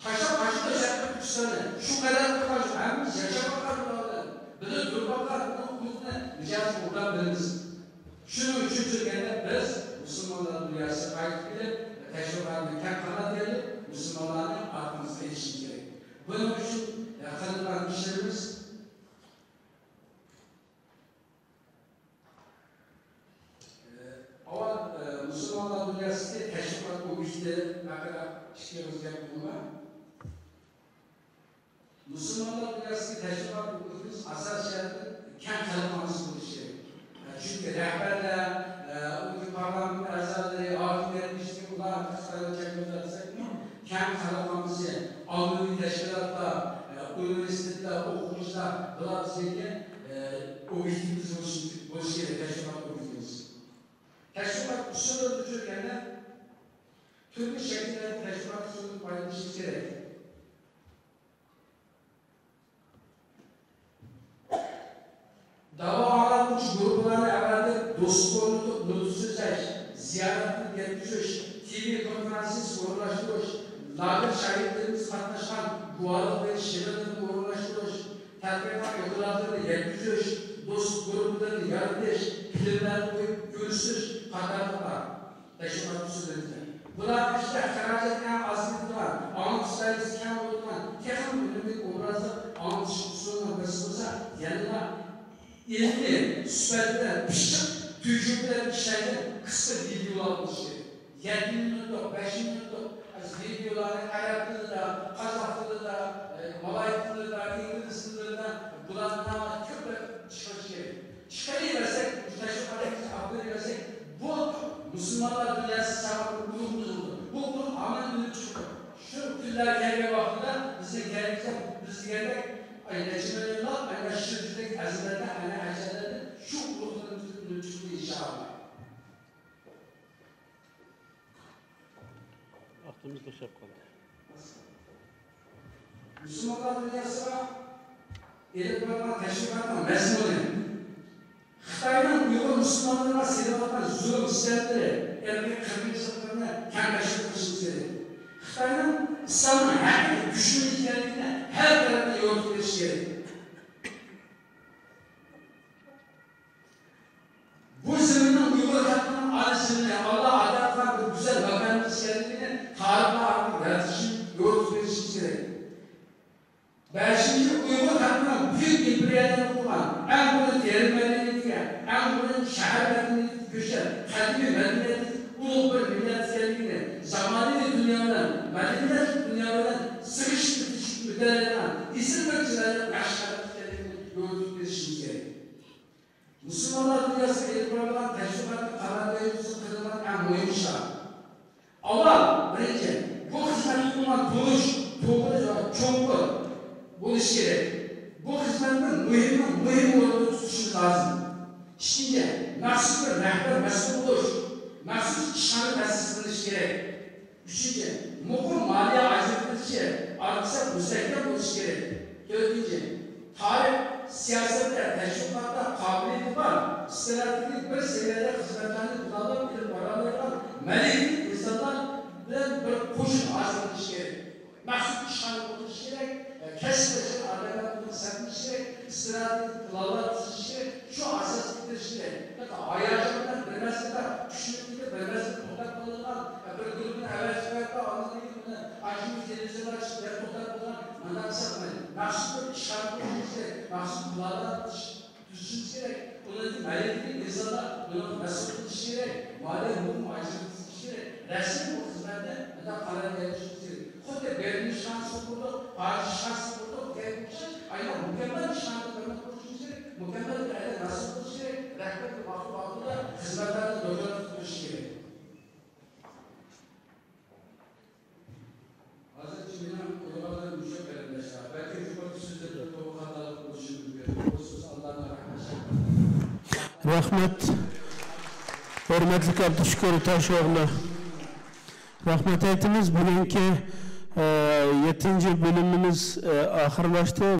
Taşa başı da Şarkı Türkistan'ı şu kadar kovan hem yaşa bakar buradan. Bir de dur bakar bunun hukukuna ricaz buradan biliriz. Şunun için Türkiye'de biz Müslümanlar dünyası kayıt edip teşvikanı kem kanat edip Müslümanların arkamızda yetişmek gerek. Bunun için yakınılan kişilerimiz Avval e, Müslümanlar Dünyası teşvikat bu güçleri ne kadar çıkıyoruz yapımına. Müslümanlar Dünyası teşvikat bu güçümüz asas şartı kem tanımamız bu şey. Çünkü rehberler, o parlamento azaları, hakimlerin işte bunlar kısaca çekmezsek kem tanımamızı, Anadolu teşkilatlar, üniversiteler, okulcular, bunlar bizge o güçümüz olsun, bu şey teşvikat bu güçümüz. Teşvikat usul öldürürken türlü şekillerde teşvikat usulü paylaşması gerek. Dava alanmış gruplarla evvelde dostluğunu nutsuz eş, ziyaretini getiriş, TV konferansı sorulaştırış, lager şahitlerimiz katlaşan dualık ve şirinlerini uğurlaştırış, tatbikat yollarını getiriş, dost gruplarını yaratış, filmler koyup görüştürüş, kadarlıklar, teşebbüt usulünde. Bunlar işte haracetine azmetler, anlatışlarınız kem olduğundan, tekrar önündeki obrazı anlatış usulüne basılırsa, yanına ilmi, süperler, pişik, tücrübler, işlerden kısa videolar oluşuyor. 7 minutluk, 5 minutluk videoları Arap dilinde, Kazak dilinde, Malay dilinde, İngiliz dilinde bulanlar köpek çıkıyor. Çıkarıversek, müsteşfalık yapıversek, bu Müslümanlar dünyası sabahı kurumumuz oldu. Bu kurum aman günü çıkıyor. Şu günler gelme vaktinde bize gelecek, biz gelmek Aynaşmalarla aynaştırdık azimlerde, acelerde şu ruhlarımızın lütfu inşallah.
Aklımızda şap kaldı.
Müslümanlar dünyasına gelip bana teşvikanla mezunu Xitay'ın Uygur Müslümanlarına silahlarına zulüm işlemleri, erkek kadın hesaplarına kendileştirip kışımızı Xitay'ın İslam'ın her güçlü hikayetine her tarafta yol veriş gerek. Bu zeminin Uygur halkının ailesine Allah adaletler ve güzel vatandaş kendini tarihine artık yaratışın yol verişi gerek. Beşinci Uygur halkının büyük imparatorluğu kuran, en bunu derin en bunun şehir medeniyeti güçler, kadimi medeniyeti, ulu bir millet sevgini, zamanı ve dünyadan, medeniyet dünyadan sıkıştı hizmetçilerin meşgalliklerini gördük biz gerek. Müslümanlar dünyası eğitimlerden teşvikat karar verilmesi kırılan en mühim şart. Ama birinci, bu hizmet bulunan buluş, topluluş ve çoklu buluş gerek. Bu hizmetin mühim, mühim olduğunu tutuşumuz lazım. İkinci, mahsus bir rehber mesul oluş, mahsus işhane meselesi kılış gerek. Üçüncü, mukum maliye ayrıntılışı gerek. Artık müstehkem oluş gerek. Dördüncü, tarih, siyasette, teşvikatta kabiliyeti var. Stratejik bir seviyede hizmetlerini kullanabilir, varalıyla melekli insanlar bilen bir koşun ayrıntılışı gerek. Mahsus işhane oluş gerek. Kesmesin, adaletini sakmış gerek. Stratejik kılavlar tutuşu gerek. Şu gerek. Hatta düşünüklükte bilmezse de tokat kalırlar. Bir grubun evvel çıkartta anladığım gibi acımız kalırlar. Ondan sonra mahsus bir işhane oluş gerek. Mahsus kılavlar tutuşu gerek. Bunun melekli insanlar bunun mesul tutuşu gerek. Maliye hukum tutuşu gerek. Resmi bu hizmette ya da karar verilmiş gerek. Kod verilmiş şansı bulduk, acil şansı bulduk, gelmiş. Aynen mükemmel bir gerek. Mükemmel bir aile nasıl tutmuş gerek. Rehber bir vakıf altında hizmetlerde doğru tutmuş gerek. Hazreti Cimri'nin uygulamaları müşek verilmişler. Belki sizde de o kadar konuşulur. Bu söz Allah'ın rahmetine.
rahmat hurmatli abdushukur tosho'g'li rahmat aytamiz bugungi yettinchi bo'limimiz oxirlashdi